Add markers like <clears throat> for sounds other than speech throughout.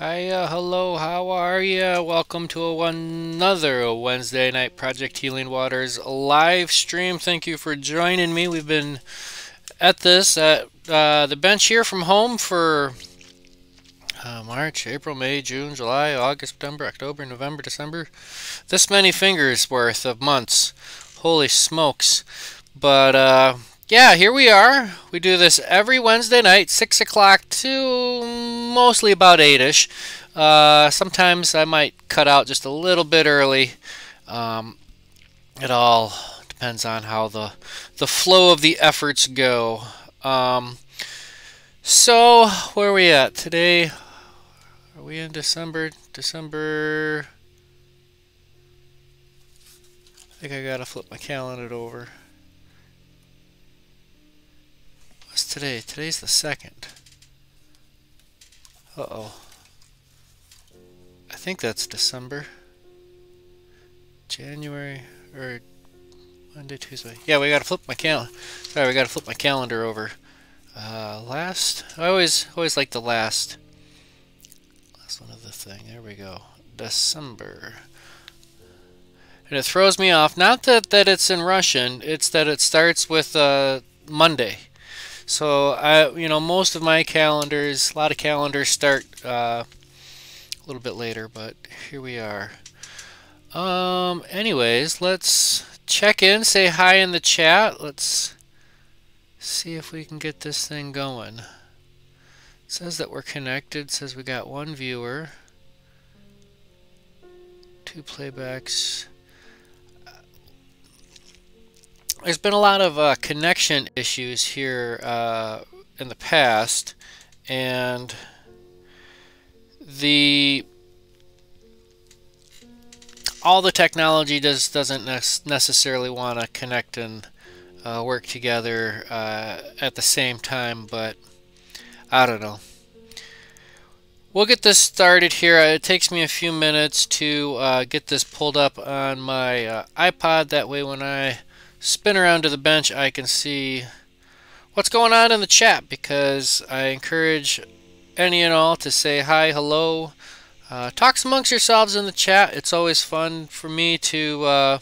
Hiya, hello, how are ya? Welcome to a, another Wednesday night Project Healing Waters live stream. Thank you for joining me. We've been at this at uh, the bench here from home for uh, March, April, May, June, July, August, September, October, November, December. This many fingers worth of months. Holy smokes. But uh, yeah, here we are. We do this every Wednesday night, 6 o'clock to mostly about 8ish. Uh, sometimes I might cut out just a little bit early. Um, it all depends on how the, the flow of the efforts go. Um, so, where are we at? Today, are we in December? December... I think I gotta flip my calendar over. Today? Today's the second. Uh-oh. I think that's December. January, or Monday, Tuesday. Yeah, we gotta flip my calendar. Sorry, we gotta flip my calendar over. Uh, last, I always, always like the last, last one of the thing. There we go. December. And it throws me off. Not that, that it's in Russian, it's that it starts with uh, Monday. So I, you know, most of my calendars, a lot of calendars start uh, a little bit later, but here we are. Um, anyways, let's check in, say hi in the chat. Let's see if we can get this thing going. It says that we're connected, it says we got one viewer, two playbacks there's been a lot of uh, connection issues here uh, in the past, and the all the technology does doesn't necessarily want to connect and uh, work together uh, at the same time, but I don't know. We'll get this started here. It takes me a few minutes to uh, get this pulled up on my uh, iPod. That way, when I spin around to the bench, I can see what's going on in the chat because I encourage any and all to say hi, hello. Uh, talk amongst yourselves in the chat. It's always fun for me to uh,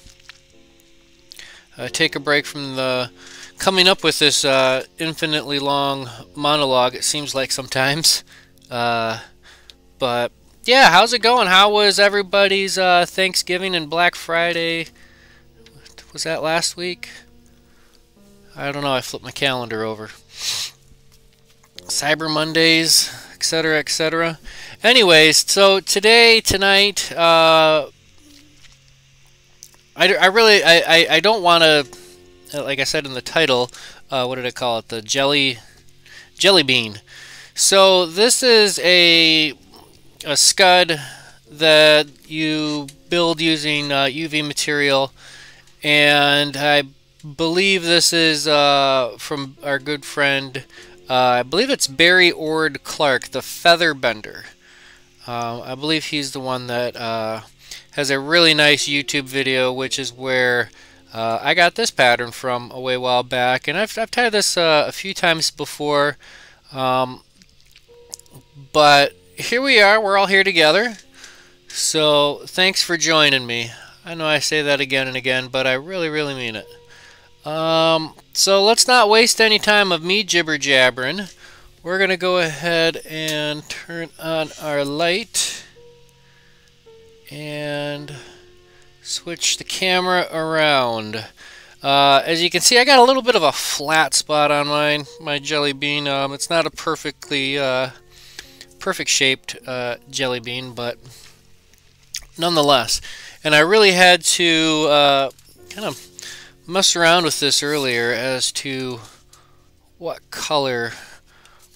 uh, take a break from the coming up with this uh, infinitely long monologue. It seems like sometimes, <laughs> uh, but yeah, how's it going? How was everybody's uh, Thanksgiving and Black Friday? Was that last week? I don't know. I flipped my calendar over. Cyber Mondays, etc., etc. Anyways, so today, tonight, uh, I, I really, I, I, I don't want to, like I said in the title, uh, what did I call it? The jelly, jelly bean. So this is a, a scud that you build using uh, UV material and I believe this is uh, from our good friend, uh, I believe it's Barry Ord Clarke, the Feather Bender. Uh, I believe he's the one that uh, has a really nice YouTube video, which is where uh, I got this pattern from a way while back. And I've, I've tied this uh, a few times before. Um, but here we are. We're all here together. So thanks for joining me. I know I say that again and again, but I really, really mean it. Um, so let's not waste any time of me jibber jabbering. We're going to go ahead and turn on our light and switch the camera around. Uh, as you can see, I got a little bit of a flat spot on mine, my jelly bean. Um, it's not a perfectly uh, perfect shaped uh, jelly bean, but nonetheless. And I really had to uh, kind of mess around with this earlier as to what color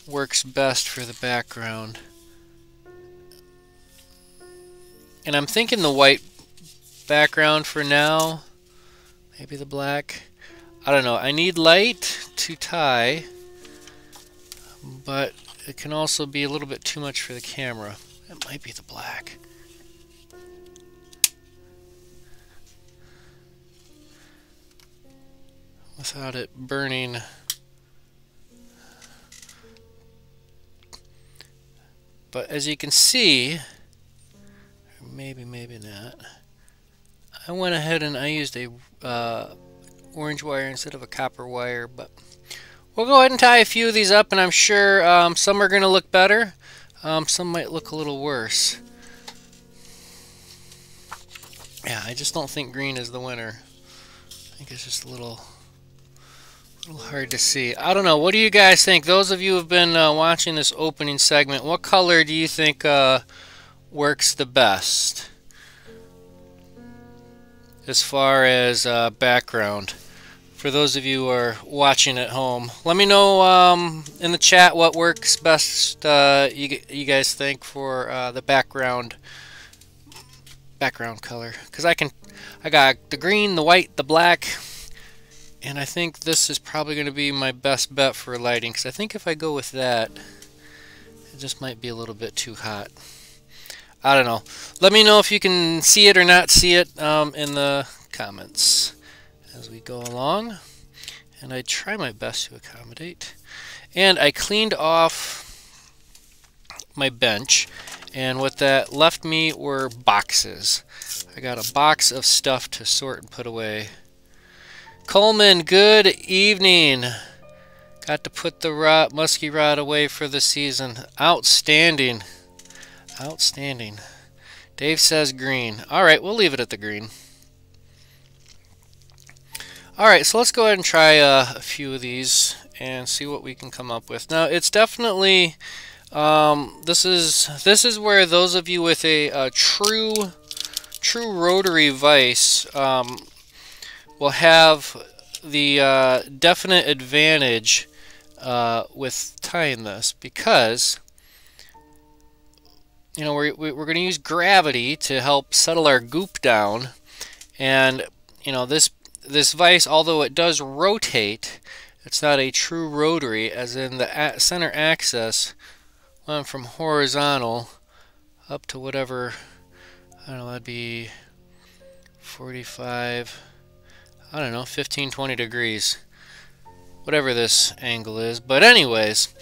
works best for the background. And I'm thinking the white background for now. Maybe the black. I don't know. I need light to tie, but it can also be a little bit too much for the camera. It might be the black. Without it burning But as you can see, maybe, maybe not, I went ahead and I used a uh, orange wire instead of a copper wire, but we'll go ahead and tie a few of these up, and I'm sure um, some are going to look better. Um, some might look a little worse. Yeah, I just don't think green is the winner. I think it's just a little hard to see. I don't know. What do you guys think? Those of you who have been uh, watching this opening segment, what color do you think uh, works the best? As far as uh, background for those of you who are watching at home. Let me know um, in the chat what works best uh, you, you guys think for uh, the background background color because I can I got the green the white the black and I think this is probably going to be my best bet for lighting because I think if I go with that it just might be a little bit too hot I don't know let me know if you can see it or not see it um, in the comments as we go along. And I try my best to accommodate. And I cleaned off my bench. And what that left me were boxes. I got a box of stuff to sort and put away. Coleman, good evening. Got to put the rod, musky rod away for the season. Outstanding. Outstanding. Dave says green. All right, we'll leave it at the green. Alright, so let's go ahead and try uh, a few of these and see what we can come up with. Now, it's definitely, um, this is this is where those of you with a, a true, true rotary vise um, will have the uh, definite advantage uh, with tying this because you know we're, we're going to use gravity to help settle our goop down. And you know this this vise, although it does rotate, it's not a true rotary, as in the center axis went from horizontal up to whatever, I don't know, that'd be 45, I don't know, 15, 20 degrees. Whatever this angle is. But anyways,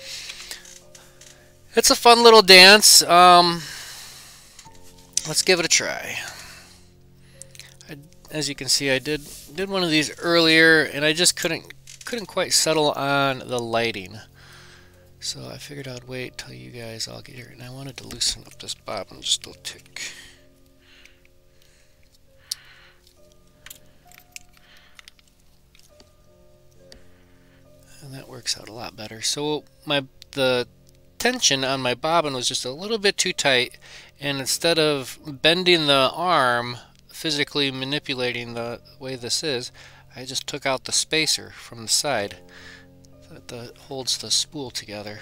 it's a fun little dance. Um, let's give it a try as you can see, I did did one of these earlier, and I just couldn't couldn't quite settle on the lighting. So I figured I'd wait till you guys all get here, and I wanted to loosen up this bobbin just a tick. And that works out a lot better. So my the tension on my bobbin was just a little bit too tight, and instead of bending the arm physically manipulating the way this is, I just took out the spacer from the side that holds the spool together.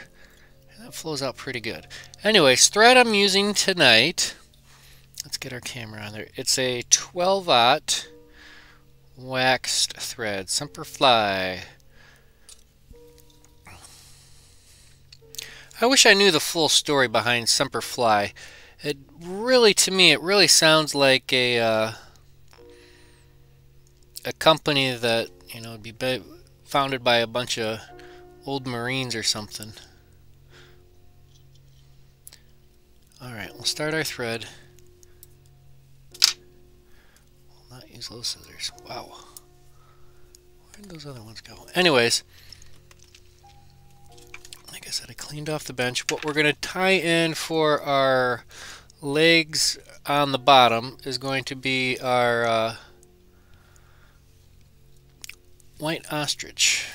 And that flows out pretty good. Anyways, thread I'm using tonight, let's get our camera on there. It's a 12-aught waxed thread, Semperfli. I wish I knew the full story behind Semperfli. It really, to me, it really sounds like a uh, a company that you know would be founded by a bunch of old Marines or something. All right, we'll start our thread. We'll not use those scissors. Wow. Where did those other ones go? Anyways, I said, I cleaned off the bench. What we're going to tie in for our legs on the bottom is going to be our uh, white ostrich.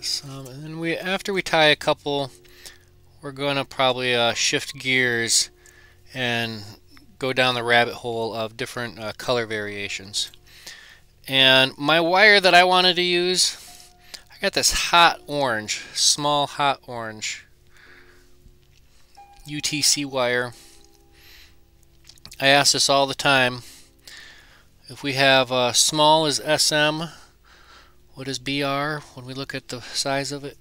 Some, and then we, after we tie a couple, we're going to probably uh, shift gears and go down the rabbit hole of different uh, color variations. And my wire that I wanted to use, I got this hot orange, small hot orange. UTC wire. I ask this all the time. If we have uh, small as SM, what is BR when we look at the size of it?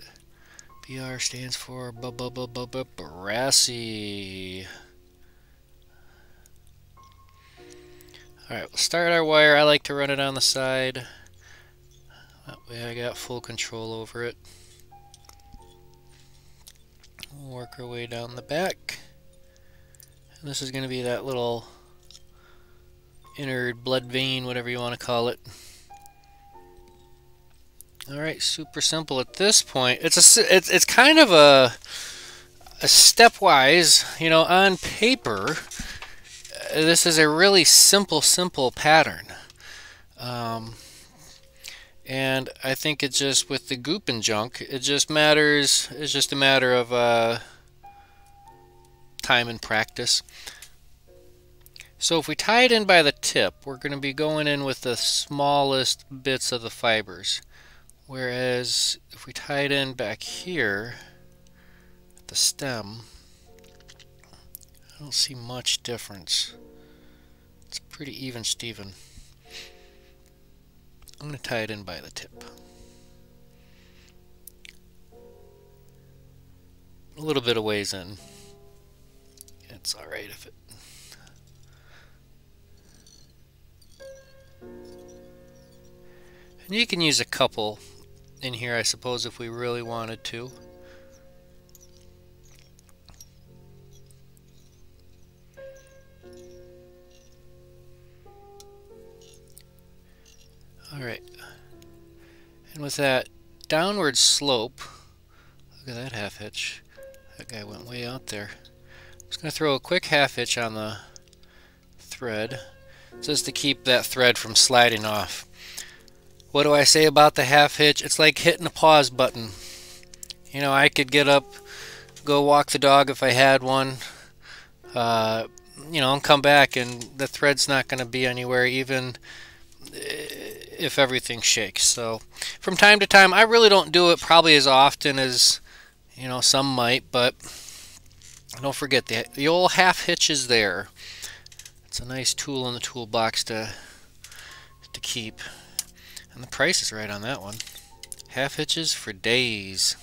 BR stands for bu bu bu bu bu brassy. Alright, we'll start our wire. I like to run it on the side. That way I got full control over it. work our way down the back. And this is going to be that little inner blood vein, whatever you want to call it. Alright, super simple at this point. It's a it's, it's kind of a a stepwise, you know, on paper, uh, this is a really simple, simple pattern. Um, and I think it just, with the goop and junk, it just matters, it's just a matter of uh, time and practice. So if we tie it in by the tip, we're going to be going in with the smallest bits of the fibers. Whereas if we tie it in back here, at the stem, I don't see much difference. It's pretty even Steven. I'm going to tie it in by the tip. A little bit of ways in. It's alright if it... And you can use a couple in here, I suppose, if we really wanted to. Alright. And with that downward slope, look at that half hitch. That guy went way out there. I'm just going to throw a quick half hitch on the thread just to keep that thread from sliding off. What do I say about the half hitch? It's like hitting the pause button. You know, I could get up, go walk the dog if I had one, uh, you know, and come back and the thread's not going to be anywhere even if everything shakes. So from time to time, I really don't do it probably as often as you know some might, but don't forget the the old half hitch is there. It's a nice tool in the toolbox to to keep, and the price is right on that one. Half hitches for days.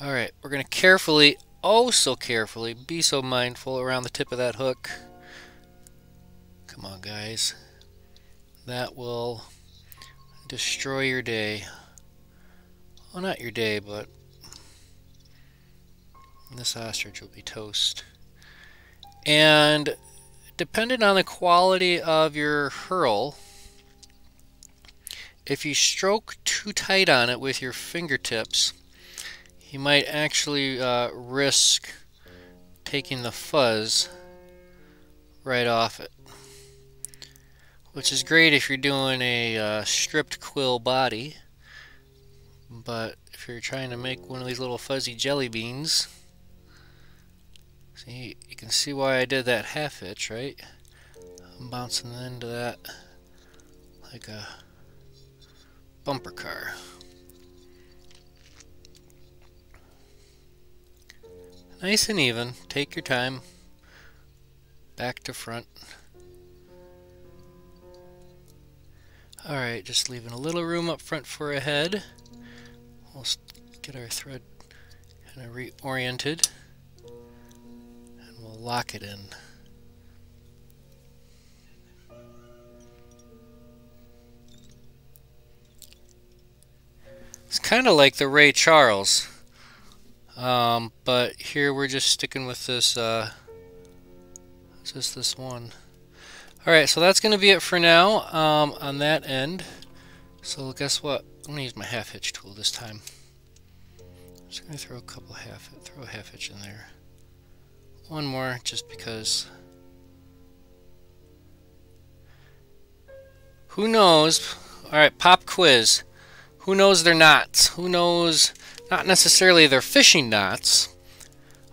All right, we're gonna carefully, oh so carefully, be so mindful around the tip of that hook. Come on, guys. That will destroy your day. Well, not your day, but this ostrich will be toast. And depending on the quality of your herl, if you stroke too tight on it with your fingertips, you might actually uh, risk taking the fuzz right off it which is great if you're doing a uh, stripped quill body but if you're trying to make one of these little fuzzy jelly beans see you can see why I did that half hitch right? I'm bouncing into that like a bumper car. Nice and even. Take your time. Back to front Alright, just leaving a little room up front for a head. We'll get our thread kind of reoriented. And we'll lock it in. It's kind of like the Ray Charles. Um, but here we're just sticking with this, uh, just this one. Alright, so that's going to be it for now um, on that end. So guess what? I'm going to use my half hitch tool this time. I'm just going to throw a couple half throw a half hitch in there. One more just because. Who knows? Alright, pop quiz. Who knows their knots? Who knows not necessarily their fishing knots,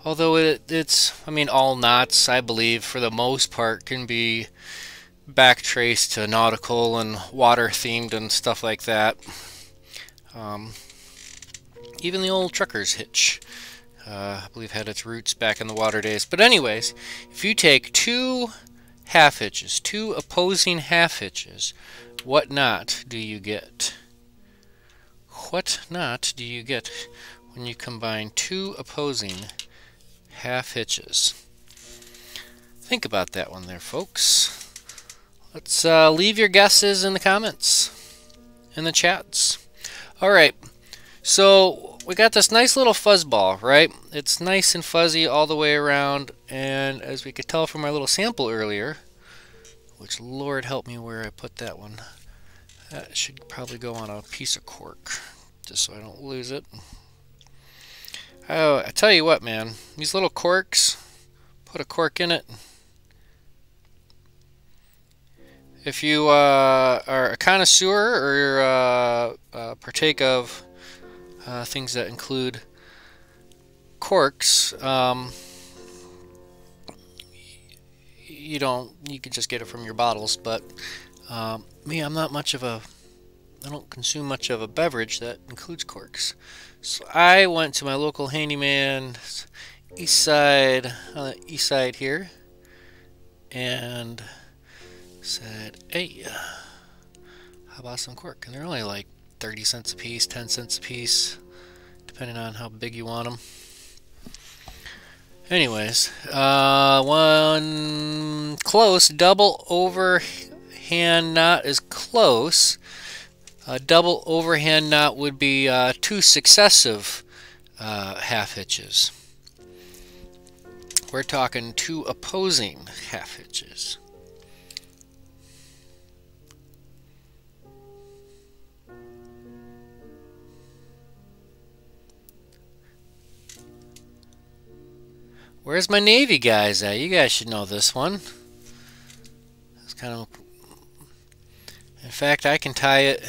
although it, it's, I mean, all knots, I believe, for the most part, can be backtraced to nautical and water themed and stuff like that. Um, even the old trucker's hitch, uh, I believe, had its roots back in the water days. But anyways, if you take two half hitches, two opposing half hitches, what knot do you get? What knot do you get when you combine two opposing half hitches? Think about that one there, folks. Let's uh, leave your guesses in the comments, in the chats. All right, so we got this nice little fuzz ball, right? It's nice and fuzzy all the way around, and as we could tell from my little sample earlier, which Lord help me where I put that one, that should probably go on a piece of cork, just so I don't lose it. Oh, I tell you what, man, these little corks, put a cork in it. If you uh, are a connoisseur or uh, uh, partake of uh, things that include corks, um, you don't, you can just get it from your bottles, but um, me, I'm not much of a, I don't consume much of a beverage that includes corks. So I went to my local handyman, east side, on the east side here, and said, hey, how about some cork? And they're only like 30 cents a piece, 10 cents a piece, depending on how big you want them. Anyways, uh, one close, double overhand knot is close. A double overhand knot would be uh, two successive uh, half hitches. We're talking two opposing half hitches. Where's my Navy guys at? You guys should know this one. It's kind of... In fact, I can tie it...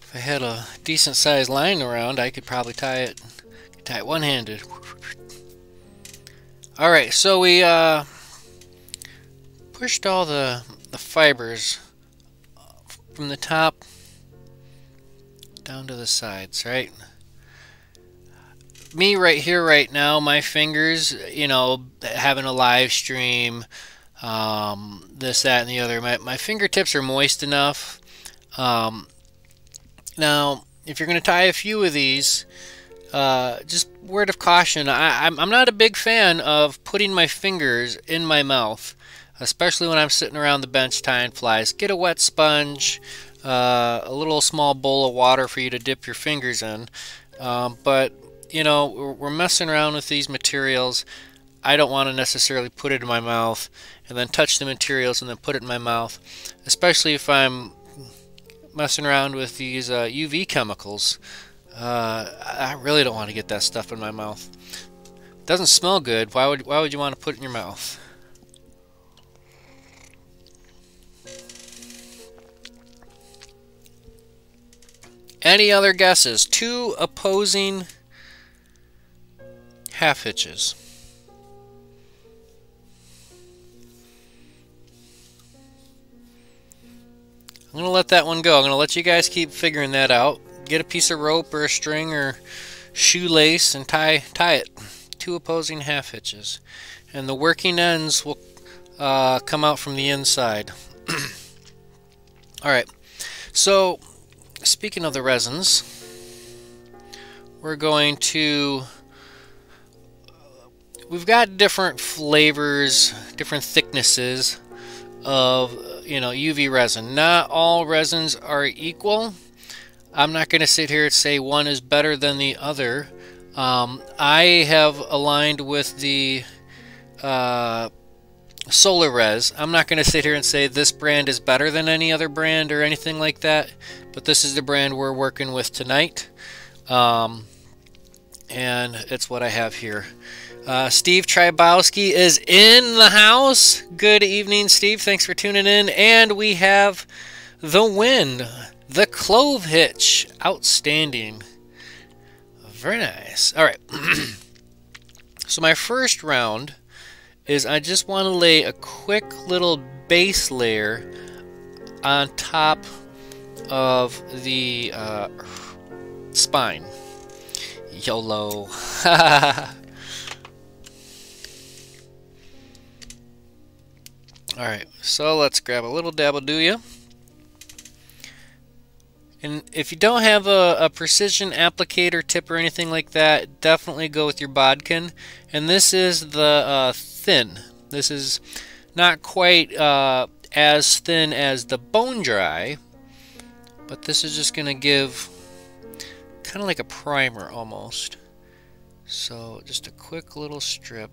If I had a decent sized line around, I could probably tie it, tie it one-handed. Alright, so we uh, pushed all the, the fibers from the top down to the sides, right? Me right here, right now, my fingers, you know, having a live stream, um, this, that, and the other, my, my fingertips are moist enough. Um, now, if you're going to tie a few of these, uh, just word of caution, I, I'm, I'm not a big fan of putting my fingers in my mouth, especially when I'm sitting around the bench tying flies. Get a wet sponge, uh, a little small bowl of water for you to dip your fingers in. Um, but you know, we're messing around with these materials. I don't want to necessarily put it in my mouth and then touch the materials and then put it in my mouth, especially if I'm messing around with these uh, UV chemicals. Uh, I really don't want to get that stuff in my mouth. It doesn't smell good. Why would why would you want to put it in your mouth? Any other guesses? Two opposing half hitches. I'm going to let that one go. I'm going to let you guys keep figuring that out. Get a piece of rope or a string or shoelace and tie, tie it. Two opposing half hitches. And the working ends will uh, come out from the inside. <clears throat> Alright, so speaking of the resins, we're going to we've got different flavors, different thicknesses of you know UV resin. Not all resins are equal. I'm not going to sit here and say one is better than the other. Um, I have aligned with the uh, Res. I'm not going to sit here and say this brand is better than any other brand or anything like that, but this is the brand we're working with tonight. Um, and it's what I have here. Uh, Steve Trybowski is in the house. Good evening, Steve. Thanks for tuning in. And we have the wind, the clove hitch. Outstanding. Very nice. All right. <clears throat> so my first round is I just want to lay a quick little base layer on top of the uh, spine. YOLO. <laughs> Alright, so let's grab a little dabble do you. And if you don't have a, a, precision applicator tip or anything like that, definitely go with your bodkin. And this is the uh, thin. This is not quite uh, as thin as the bone dry, but this is just going to give kind of like a primer almost. So just a quick little strip.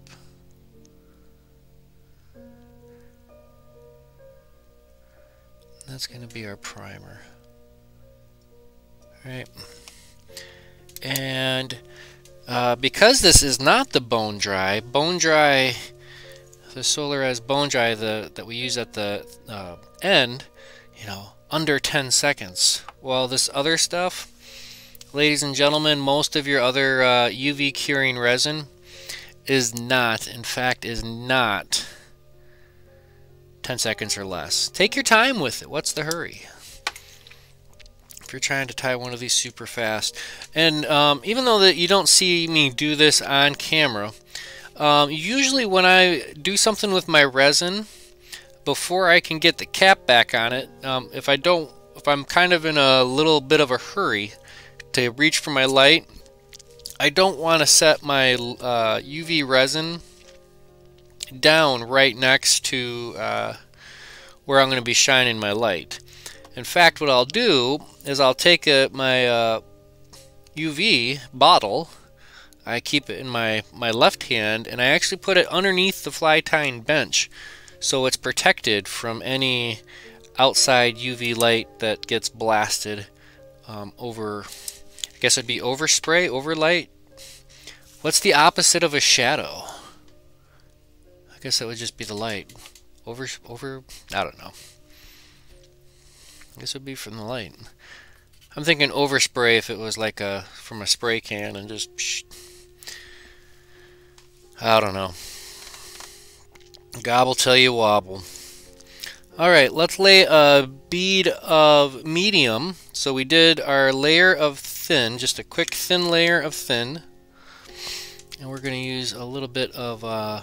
That's going to be our primer. All right. And uh, because this is not the bone dry, bone dry, the Solarez bone dry the, that we use at the uh, end, you know, under 10 seconds. Well, this other stuff, ladies and gentlemen, most of your other uh, UV curing resin is not, in fact, is not 10 seconds or less. Take your time with it. What's the hurry? If you're trying to tie one of these super fast. And um, even though that you don't see me do this on camera, um, usually when I do something with my resin, before I can get the cap back on it, um, if I don't, if I'm kind of in a little bit of a hurry to reach for my light, I don't want to set my uh, UV resin down right next to uh, where I'm going to be shining my light. In fact, what I'll do is I'll take a, my uh, UV bottle, I keep it in my, my left hand, and I actually put it underneath the fly tying bench so it's protected from any outside UV light that gets blasted um, over, I guess it'd be overspray, overlight. What's the opposite of a shadow? I guess that would just be the light. Over, over, I don't know. This would be from the light. I'm thinking overspray if it was like a, from a spray can and just, psh, I don't know. Gobble tell you wobble. Alright, let's lay a bead of medium. So we did our layer of thin, just a quick thin layer of thin. And we're going to use a little bit of uh,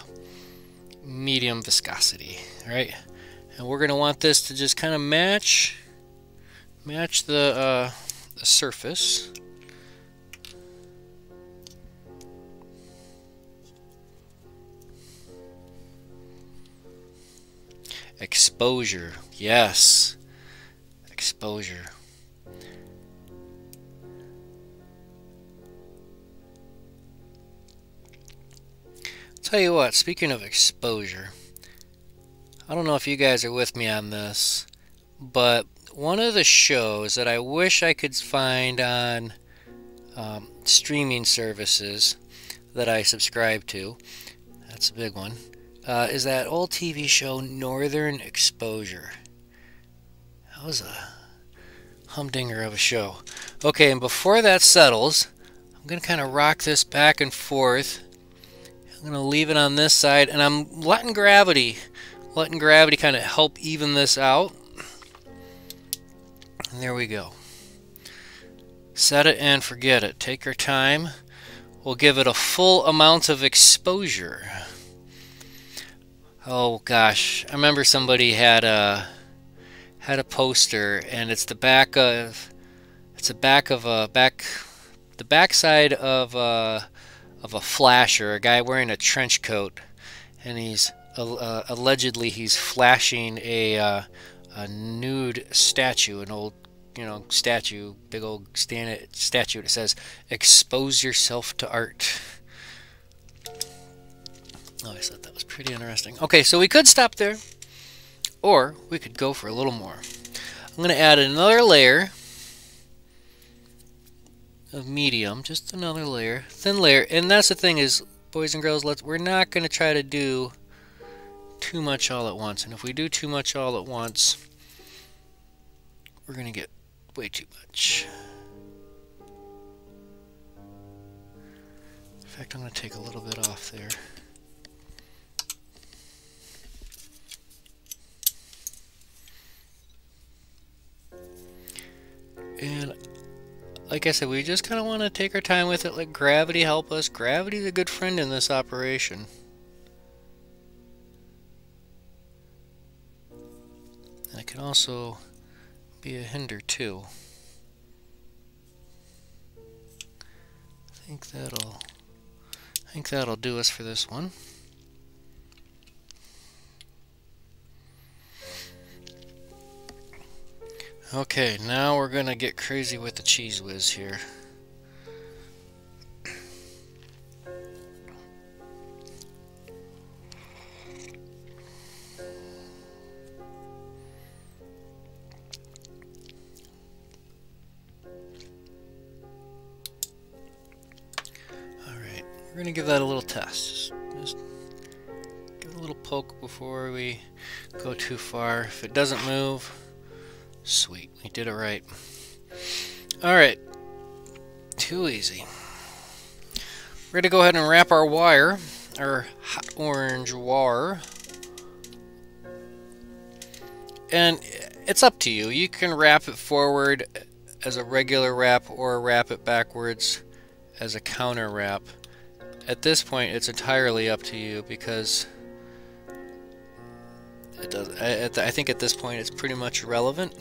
medium viscosity, right? And we're going to want this to just kind of match match the, uh, the surface. Exposure, yes, exposure. Tell you what, speaking of exposure, I don't know if you guys are with me on this, but one of the shows that I wish I could find on um, streaming services that I subscribe to, that's a big one, uh, is that old TV show Northern Exposure. That was a humdinger of a show. Okay, and before that settles, I'm going to kind of rock this back and forth I'm going to leave it on this side, and I'm letting gravity, letting gravity kind of help even this out. And there we go. Set it and forget it. Take your time. We'll give it a full amount of exposure. Oh gosh, I remember somebody had a had a poster, and it's the back of it's the back of a back the backside of a of a flasher, a guy wearing a trench coat, and he's uh, allegedly he's flashing a, uh, a nude statue, an old you know statue, big old stand statue It says "Expose yourself to art." Oh, I thought that was pretty interesting. Okay, so we could stop there, or we could go for a little more. I'm going to add another layer of medium, just another layer, thin layer. And that's the thing is, boys and girls, let's we're not going to try to do too much all at once. And if we do too much all at once, we're going to get way too much. In fact, I'm going to take a little bit off there. And like I said, we just kind of want to take our time with it, let gravity help us. Gravity's a good friend in this operation. And it can also be a hinder too. I think that'll I think that'll do us for this one. Okay, now we're gonna get crazy with the Cheez Whiz here. Alright, we're gonna give that a little test. Just give it a little poke before we go too far. If it doesn't move, sweet, we did it right. Alright, too easy. We're going to go ahead and wrap our wire, our hot orange wire. And it's up to you. You can wrap it forward as a regular wrap or wrap it backwards as a counter wrap. At this point, it's entirely up to you because it does. I, I think at this point it's pretty much irrelevant.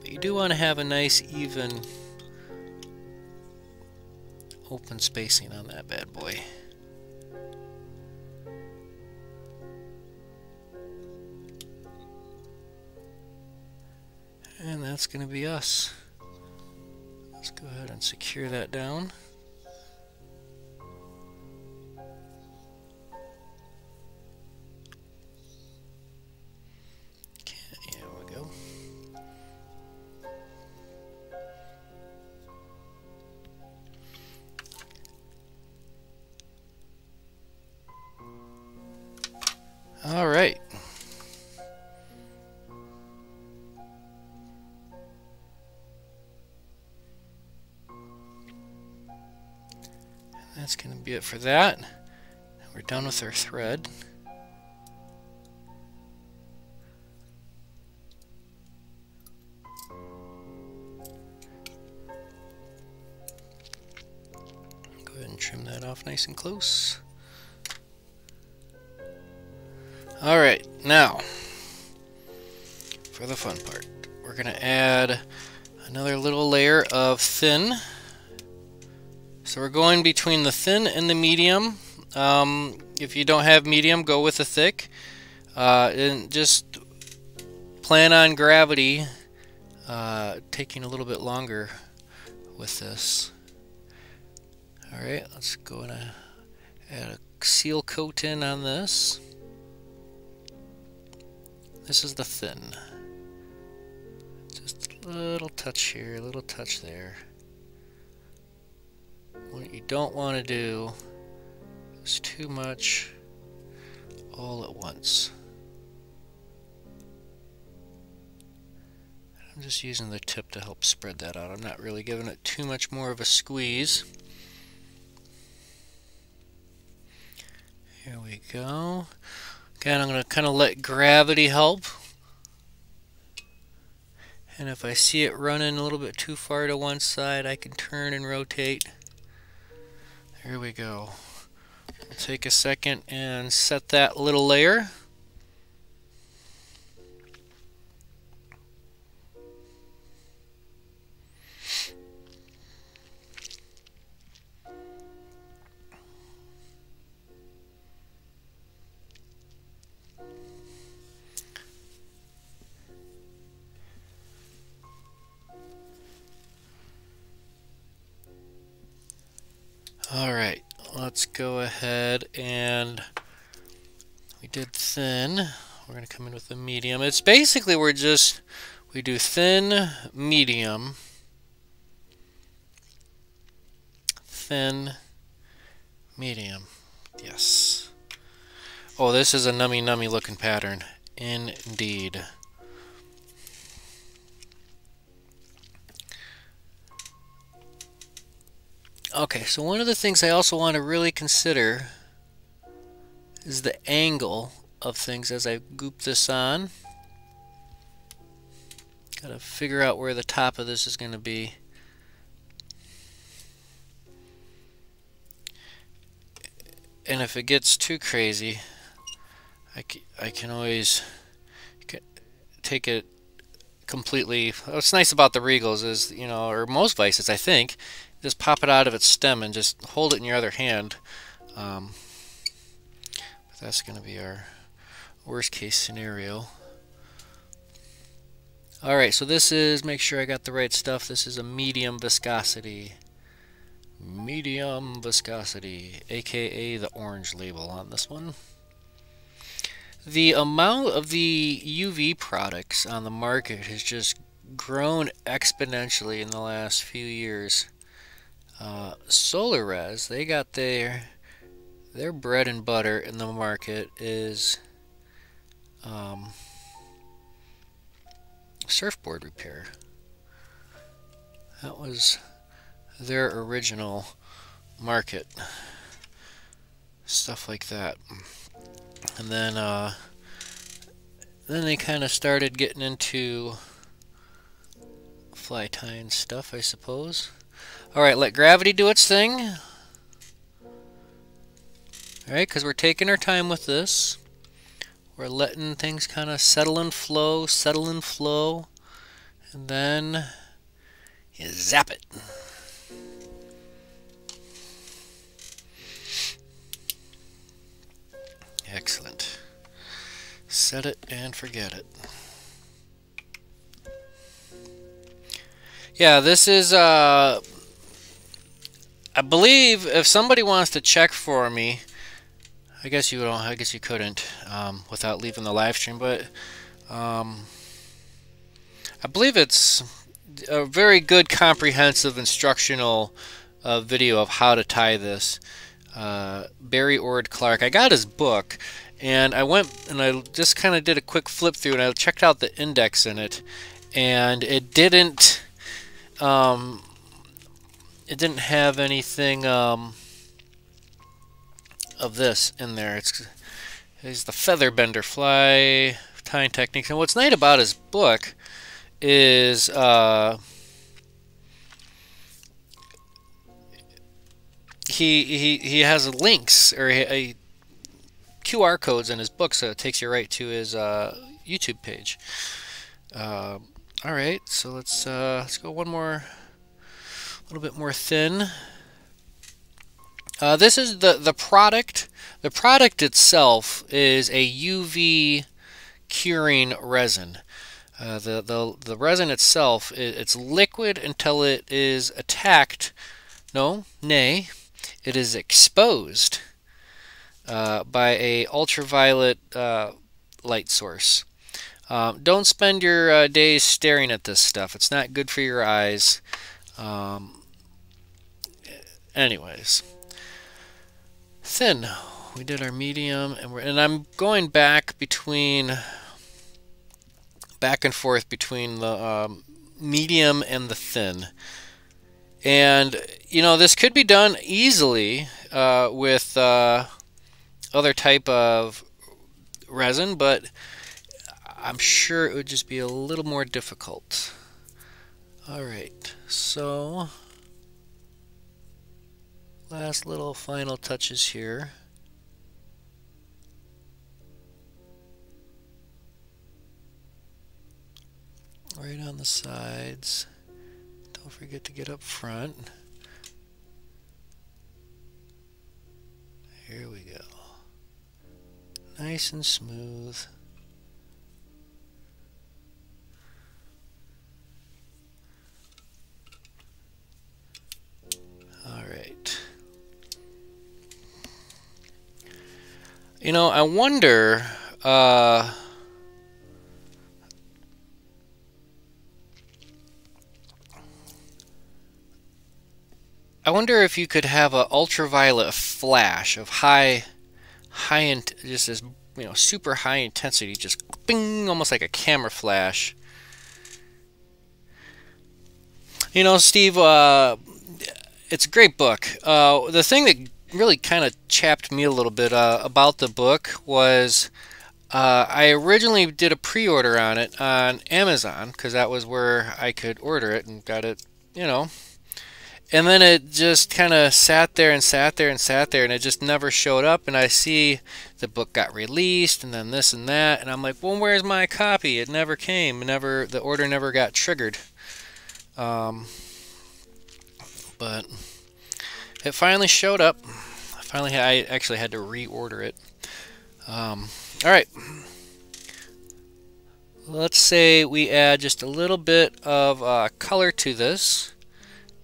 But you do want to have a nice, even, open spacing on that bad boy. And that's going to be us. Let's go ahead and secure that down. For that. We're done with our thread. Go ahead and trim that off nice and close. Alright, now, for the fun part, we're going to add another little layer of thin so we're going between the thin and the medium. Um, if you don't have medium, go with the thick. Uh, and just plan on gravity uh, taking a little bit longer with this. Alright, let's go and add a seal coat in on this. This is the thin. Just a little touch here, a little touch there. What you don't want to do is too much all at once. I'm just using the tip to help spread that out. I'm not really giving it too much more of a squeeze. Here we go. Again, I'm going to kind of let gravity help. And if I see it running a little bit too far to one side, I can turn and rotate. Here we go. Take a second and set that little layer. Alright, let's go ahead and we did thin. We're going to come in with the medium. It's basically we're just, we do thin, medium, thin, medium. Yes. Oh, this is a nummy nummy looking pattern. Indeed. Okay, so one of the things I also want to really consider is the angle of things as I goop this on. Gotta figure out where the top of this is going to be. And if it gets too crazy, I, I can always take it completely. What's nice about the Regals is, you know, or most vises, I think, just pop it out of its stem and just hold it in your other hand. Um, but that's going to be our worst case scenario. Alright, so this is, make sure I got the right stuff, this is a medium viscosity. Medium viscosity, aka the orange label on this one. The amount of the UV products on the market has just grown exponentially in the last few years. Uh, they got their their bread and butter in the market is um, surfboard repair. That was their original market. Stuff like that. And then uh, then they kind of started getting into fly tying stuff, I suppose. Alright, let gravity do its thing. Alright, because we're taking our time with this. We're letting things kind of settle and flow, settle and flow. And then you zap it. Excellent. Set it and forget it. Yeah, this is, uh, I believe if somebody wants to check for me, I guess you don't, I guess you couldn't, um, without leaving the live stream, but, um, I believe it's a very good comprehensive instructional uh, video of how to tie this. Uh, Barry Ord Clarke. I got his book and I went and I just kind of did a quick flip through and I checked out the index in it and it didn't um, it didn't have anything um, of this in there. It's, it's the feather bender fly tying techniques. And what's nice about his book is uh, he he he has links or a, QR codes in his book, so it takes you right to his uh, YouTube page. Uh, all right, so let's uh, let's go one more, little bit more thin. Uh, this is the the product. The product itself is a UV curing resin. Uh, the, the the resin itself it, it's liquid until it is attacked. No, nay, it is exposed uh, by a ultraviolet uh, light source. Um, don't spend your uh, days staring at this stuff. It's not good for your eyes. Um, anyways, thin. We did our medium, and we're and I'm going back between back and forth between the um, medium and the thin. And you know this could be done easily uh, with uh, other type of resin, but I'm sure it would just be a little more difficult. Alright, so last little final touches here. Right on the sides. Don't forget to get up front. Here we go. Nice and smooth. You know, I wonder. Uh, I wonder if you could have an ultraviolet flash of high, high, in, just as you know, super high intensity, just bing, almost like a camera flash. You know, Steve, uh, it's a great book. Uh, the thing that really kind of chapped me a little bit uh, about the book was uh, I originally did a pre-order on it on Amazon because that was where I could order it and got it, you know. And then it just kind of sat there and sat there and sat there and it just never showed up. And I see the book got released and then this and that. And I'm like, well, where's my copy? It never came. never The order never got triggered. Um, but it finally showed up finally I actually had to reorder it. Um, all right. Let's say we add just a little bit of uh, color to this.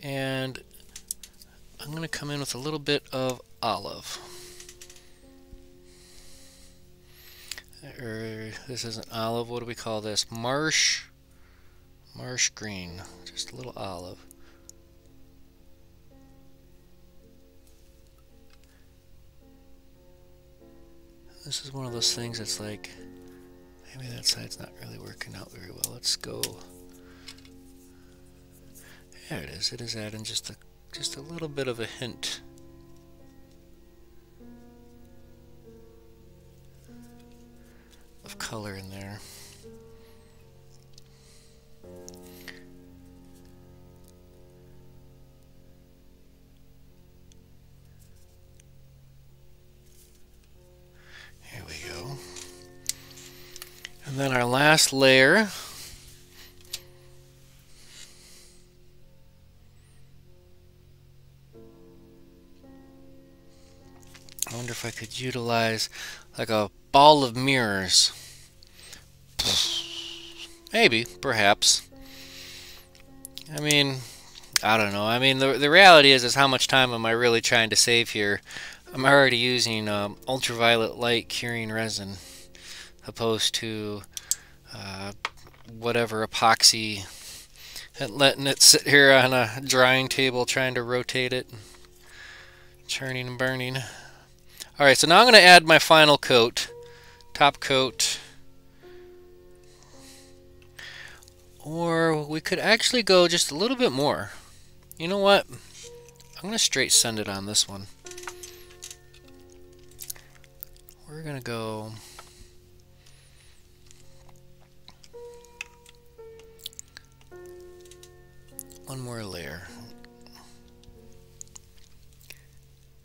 And I'm going to come in with a little bit of olive. This isn't olive. What do we call this? Marsh. Marsh green. Just a little olive. This is one of those things that's like, maybe that side's not really working out very well. Let's go. There it is. It is adding just a just a little bit of a hint. of color in there. Here we go. And then our last layer I wonder if I could utilize like a ball of mirrors. Maybe, perhaps. I mean, I don't know. I mean, the, the reality is, is how much time am I really trying to save here? I'm already using um, ultraviolet light curing resin opposed to uh, whatever epoxy and letting it sit here on a drying table trying to rotate it churning and burning. Alright so now I'm going to add my final coat top coat. Or we could actually go just a little bit more. You know what? I'm going to straight send it on this one we're to go one more layer.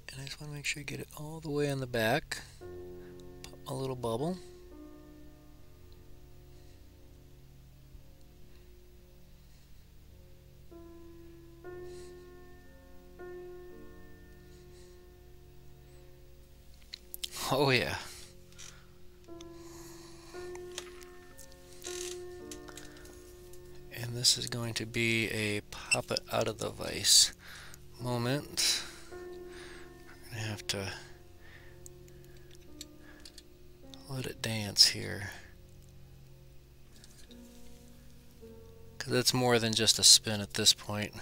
And I just want to make sure you get it all the way on the back. Pop a little bubble. Oh yeah. This is going to be a pop it out of the vise moment. We're going to have to let it dance here. Because it's more than just a spin at this point.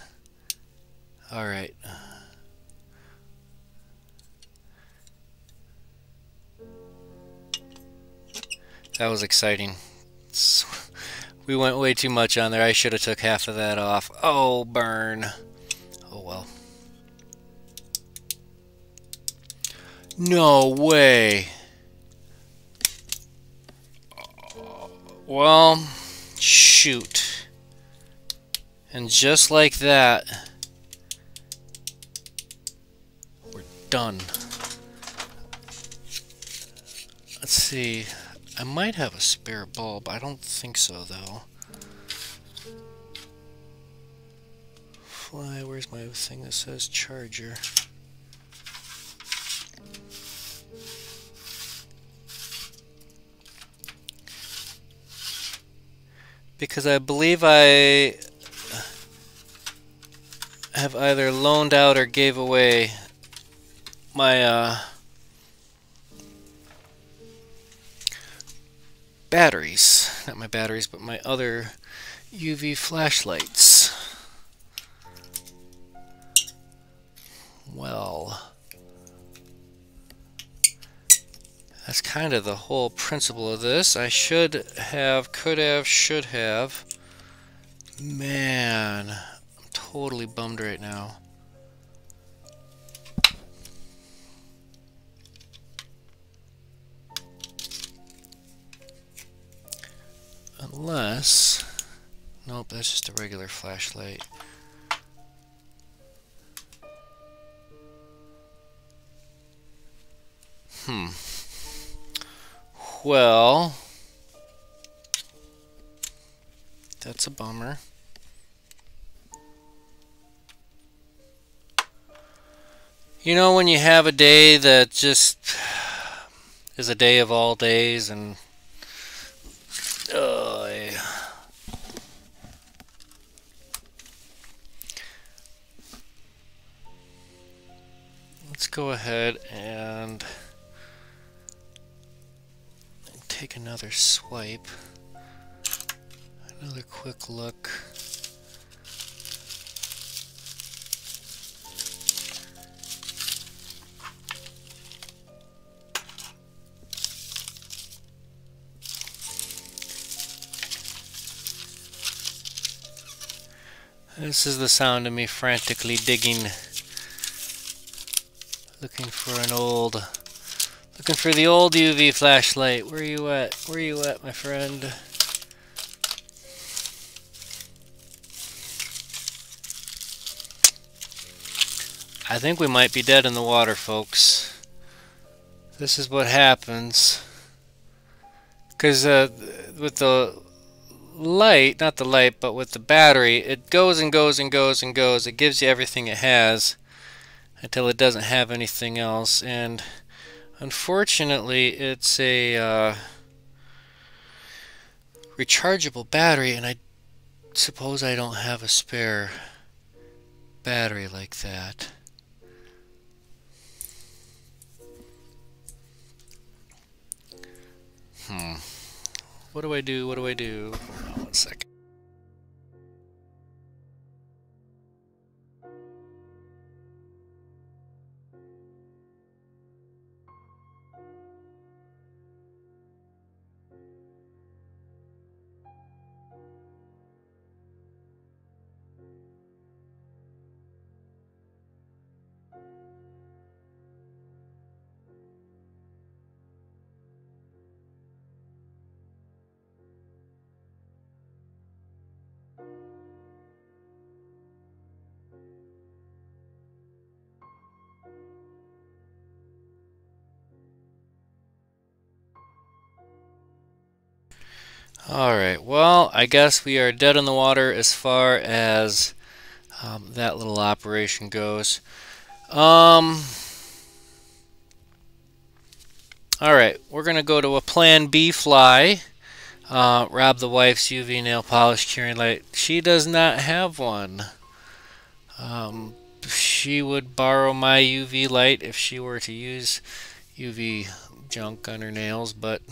Alright. That was exciting. We went way too much on there. I should have took half of that off. Oh, burn. Oh, well. No way. Well, shoot. And just like that, we're done. Let's see. I might have a spare bulb. I don't think so, though. Fly, where's my thing that says charger? Because I believe I have either loaned out or gave away my uh, batteries. Not my batteries, but my other UV flashlights. Well, that's kind of the whole principle of this. I should have, could have, should have. Man, I'm totally bummed right now. Unless... Nope, that's just a regular flashlight. Hmm. Well... That's a bummer. You know when you have a day that just is a day of all days and let's go ahead and take another swipe. Another quick look. This is the sound of me frantically digging looking for an old, looking for the old UV flashlight. Where are you at? Where are you at, my friend? I think we might be dead in the water, folks. This is what happens. Because uh, with the light, not the light, but with the battery, it goes and goes and goes and goes. It gives you everything it has until it doesn't have anything else. And unfortunately, it's a uh, rechargeable battery, and I suppose I don't have a spare battery like that. Hmm. What do I do? What do I do? Hold on one second. Alright, well, I guess we are dead in the water as far as um, that little operation goes. Um, Alright, we're going to go to a plan B fly. Uh, rob the wife's UV nail polish curing light. She does not have one. Um, she would borrow my UV light if she were to use UV junk on her nails, but...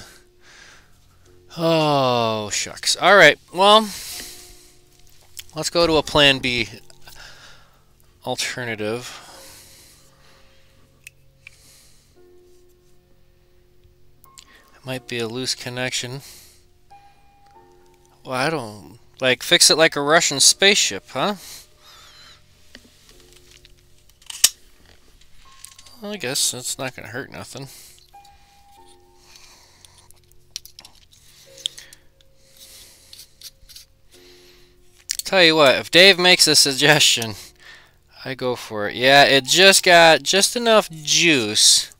Oh, shucks. All right, well, let's go to a plan B alternative. It might be a loose connection. Well, I don't... Like, fix it like a Russian spaceship, huh? Well, I guess it's not going to hurt nothing. Tell you what, if Dave makes a suggestion, I go for it. Yeah, it just got just enough juice.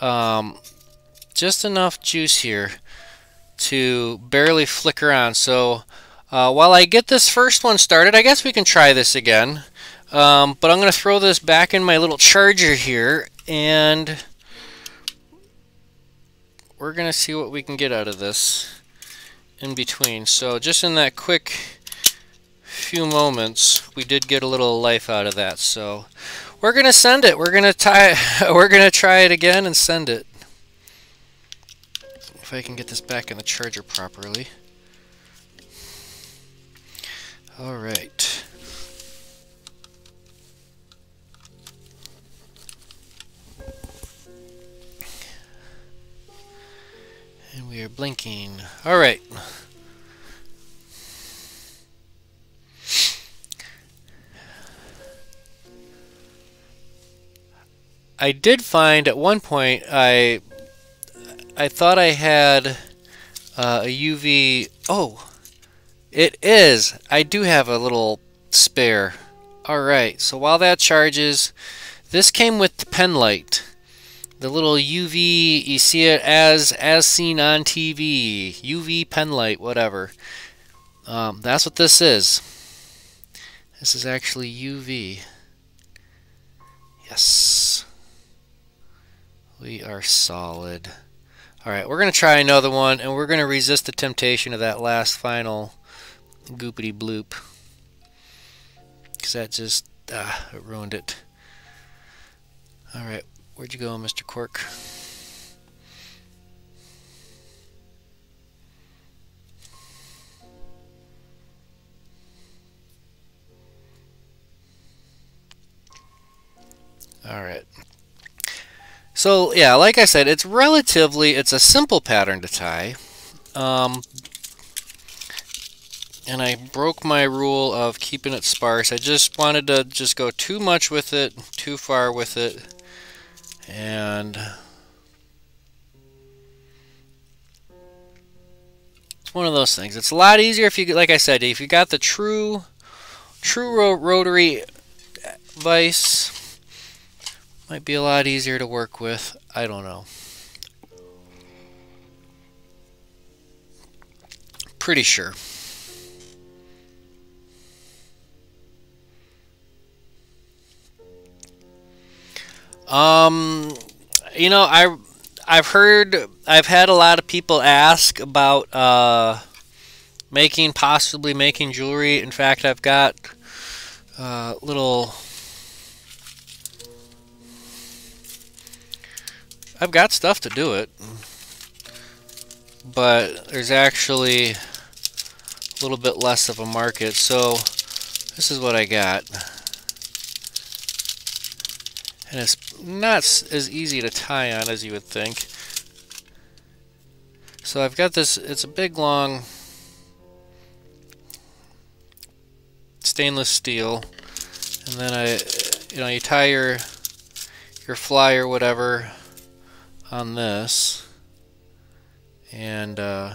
Um, just enough juice here to barely flicker on. So uh, while I get this first one started, I guess we can try this again. Um, but I'm going to throw this back in my little charger here and we're going to see what we can get out of this in between. So just in that quick few moments, we did get a little life out of that. So we're gonna send it. We're gonna tie. <laughs> We're gonna try it again and send it. If I can get this back in the charger properly. All right. And we are blinking. All right. I did find at one point I I thought I had uh, a UV. Oh, it is. I do have a little spare. All right. So while that charges, this came with the pen light. The little UV, you see it as as seen on TV. UV pen light, whatever. Um, that's what this is. This is actually UV. Yes. We are solid. Alright, we're going to try another one, and we're going to resist the temptation of that last final goopity bloop. Because that just, ah, it ruined it. Alright, where'd you go, Mr. Quirk? Alright. So yeah, like I said, it's relatively, it's a simple pattern to tie. Um, and I broke my rule of keeping it sparse. I just wanted to just go too much with it, too far with it, and it's one of those things. It's a lot easier if you, like I said, if you got the true, true ro rotary vise, might be a lot easier to work with. I don't know. Pretty sure. Um, you know, I I've heard I've had a lot of people ask about uh, making possibly making jewelry. In fact, I've got uh, little I've got stuff to do it, but there's actually a little bit less of a market. So this is what I got and it's not as easy to tie on as you would think. So I've got this, it's a big long stainless steel and then I, you know, you tie your your fly or whatever on this and uh,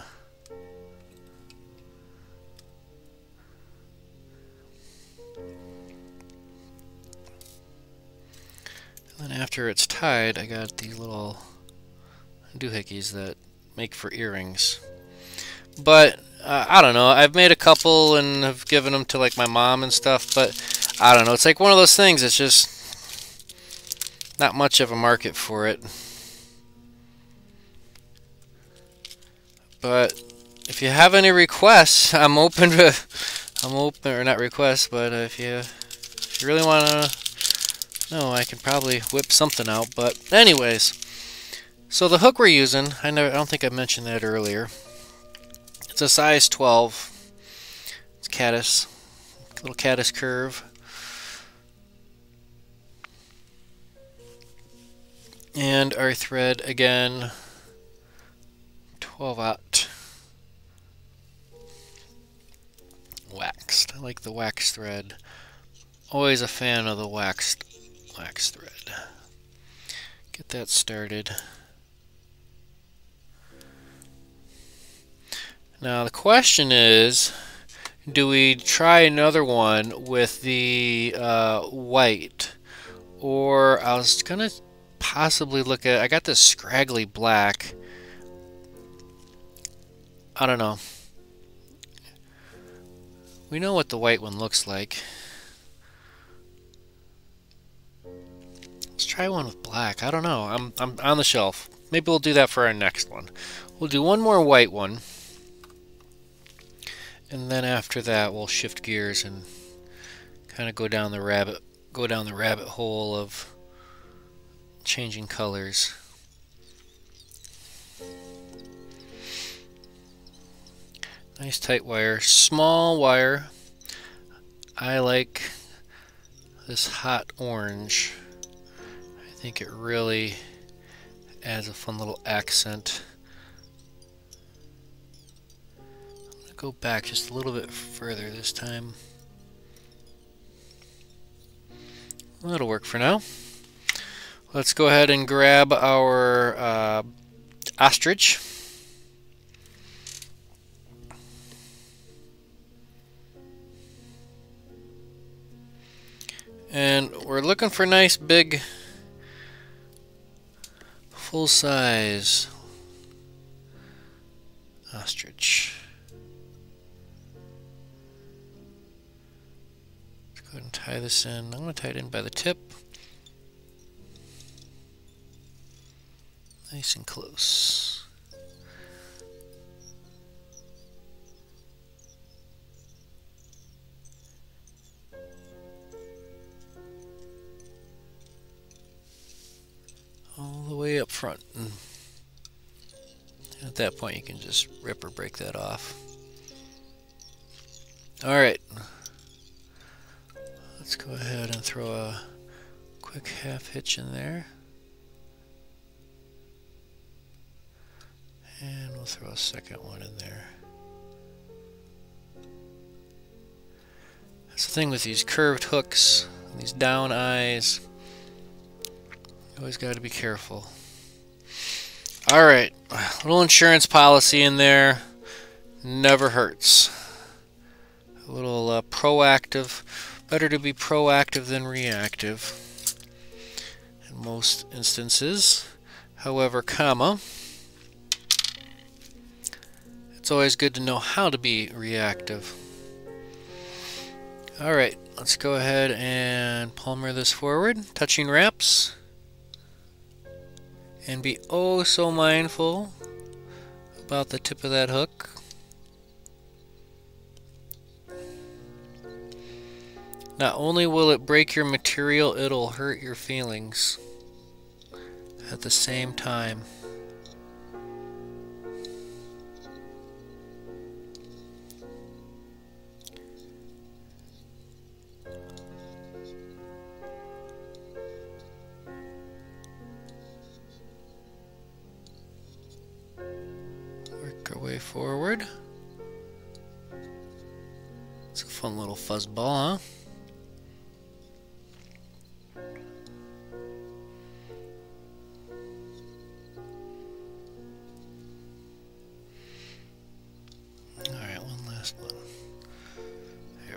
then after it's tied, I got these little doohickeys that make for earrings. But, uh, I don't know, I've made a couple and have given them to like my mom and stuff, but I don't know, it's like one of those things, it's just not much of a market for it. But if you have any requests, <laughs> I'm open to, I'm open, or not requests, but uh, if you, if you really want to no, I can probably whip something out, but anyways. So the hook we're using, I, never, I don't think I mentioned that earlier. It's a size 12. It's caddis, little caddis curve. And our thread again, 12 aught. Waxed. I like the wax thread. Always a fan of the waxed wax thread. Get that started. Now the question is, do we try another one with the uh, white? Or I was going to possibly look at, I got this scraggly black. I don't know. We know what the white one looks like. Let's try one with black. I don't know. I'm, I'm on the shelf. Maybe we'll do that for our next one. We'll do one more white one. And then after that, we'll shift gears and kind of go down the rabbit go down the rabbit hole of changing colors. Nice tight wire. Small wire. I like this hot orange I think it really adds a fun little accent. I'm going to go back just a little bit further this time. That'll work for now. Let's go ahead and grab our uh, ostrich. And we're looking for a nice big full size ostrich. Let's go ahead and tie this in. I'm going to tie it in by the tip. Nice and close. All the way up front. And at that point you can just rip or break that off. Alright. Let's go ahead and throw a quick half hitch in there. And we'll throw a second one in there. That's the thing with these curved hooks, these down eyes. Always got to be careful. Alright, a little insurance policy in there. Never hurts. A little uh, proactive. Better to be proactive than reactive in most instances. However, comma, it's always good to know how to be reactive. Alright, let's go ahead and palmer this forward. Touching wraps. And be oh so mindful about the tip of that hook. Not only will it break your material, it'll hurt your feelings at the same time. Way forward. It's a fun little fuzzball, huh? Alright, one last one.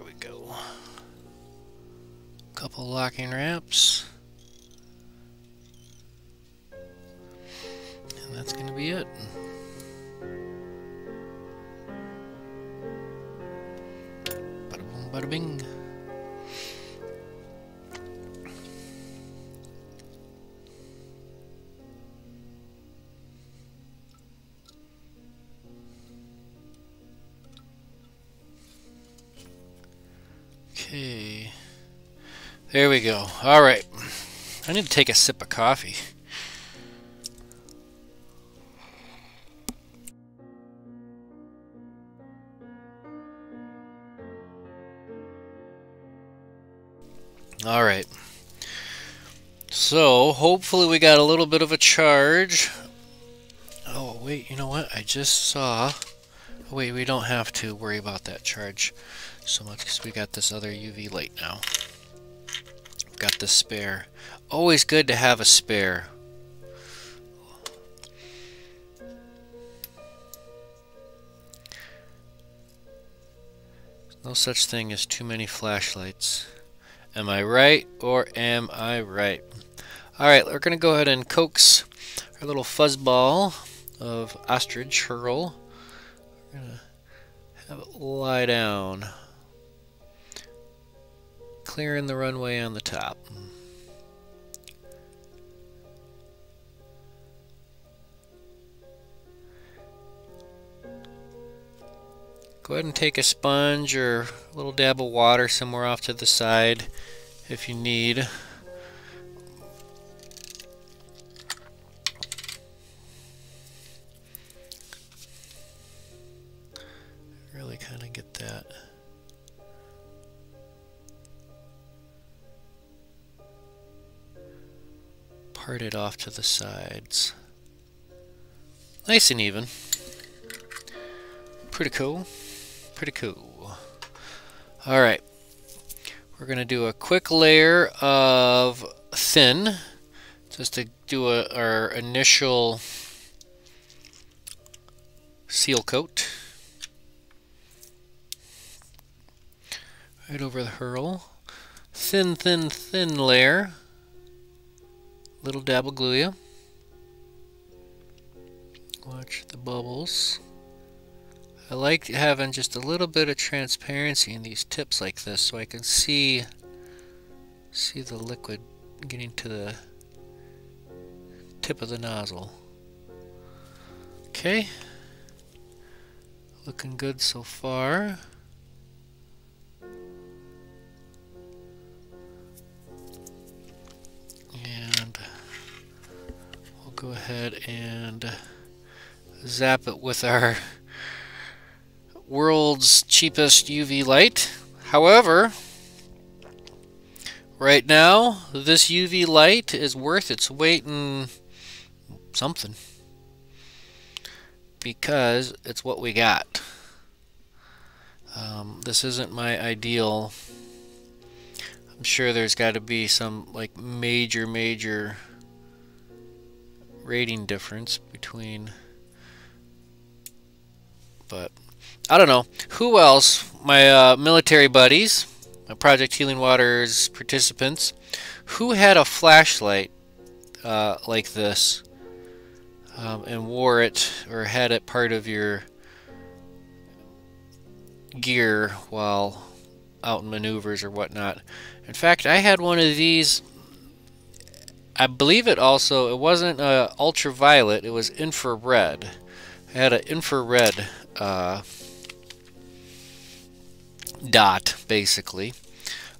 We go. Couple locking wraps. And that's going to be it. Bada bing. Okay. There we go. Alright. I need to take a sip of coffee. Alright. So, hopefully we got a little bit of a charge. Oh, wait, you know what? I just saw... Wait, we don't have to worry about that charge so much because we got this other UV light now. We've got the spare. Always good to have a spare. No such thing as too many flashlights. Am I right or am I right? Alright, we're going to go ahead and coax our little fuzzball of ostrich herl. We're going to have it lie down. Clearing the runway on the top. Go ahead and take a sponge or a little dab of water somewhere off to the side if you need. Really kind of get that. Parted off to the sides. Nice and even. Pretty cool pretty cool. Alright, we're going to do a quick layer of thin, just to do a, our initial seal coat. Right over the herl. Thin, thin, thin layer. Little dab of glue. Watch the bubbles. I like having just a little bit of transparency in these tips like this so I can see see the liquid getting to the tip of the nozzle. Okay. Looking good so far. And we'll go ahead and zap it with our world's cheapest UV light. However, right now, this UV light is worth its weight in something. Because it's what we got. Um, this isn't my ideal I'm sure there's got to be some like major, major rating difference between. But I don't know. Who else? My uh, military buddies, my Project Healing Waters participants, who had a flashlight uh, like this um, and wore it or had it part of your gear while out in maneuvers or whatnot. In fact, I had one of these. I believe it also, it wasn't uh, ultraviolet, it was infrared. I had an infrared uh, dot, basically.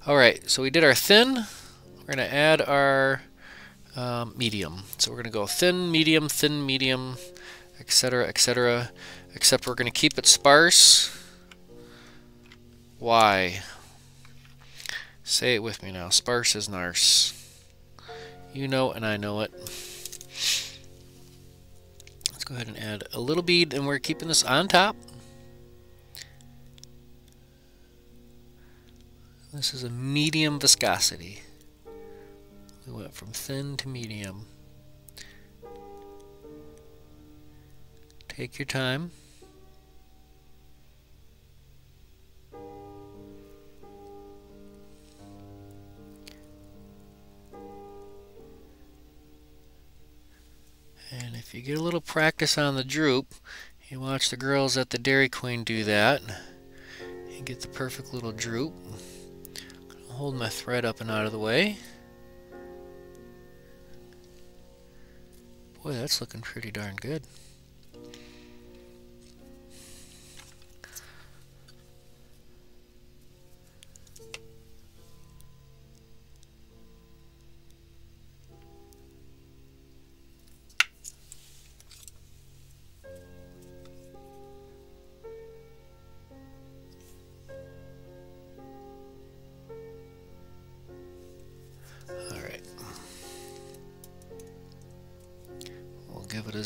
Alright, so we did our thin. We're going to add our um, medium. So we're going to go thin, medium, thin, medium, etc., etc. Except we're going to keep it sparse. Why? Say it with me now. Sparse is narce. You know and I know it. Let's go ahead and add a little bead and we're keeping this on top. This is a medium viscosity. We went from thin to medium. Take your time. And if you get a little practice on the droop, you watch the girls at the Dairy Queen do that. You get the perfect little droop. Hold my thread up and out of the way. Boy, that's looking pretty darn good.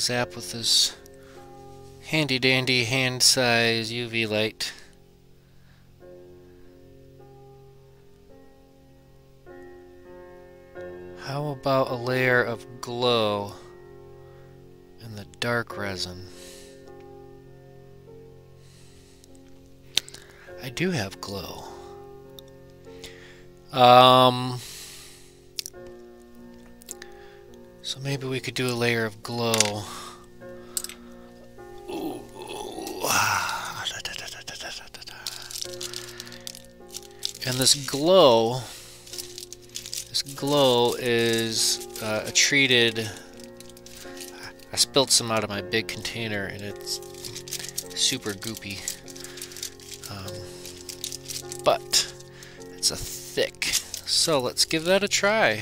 Zap with this handy dandy hand size UV light. How about a layer of glow in the dark resin? I do have glow. Um, So maybe we could do a layer of glow. And this glow, this glow is uh, a treated, I spilled some out of my big container and it's super goopy. Um, but it's a thick. So let's give that a try.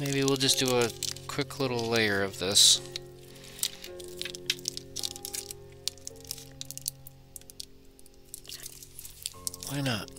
Maybe we'll just do a quick little layer of this. Why not?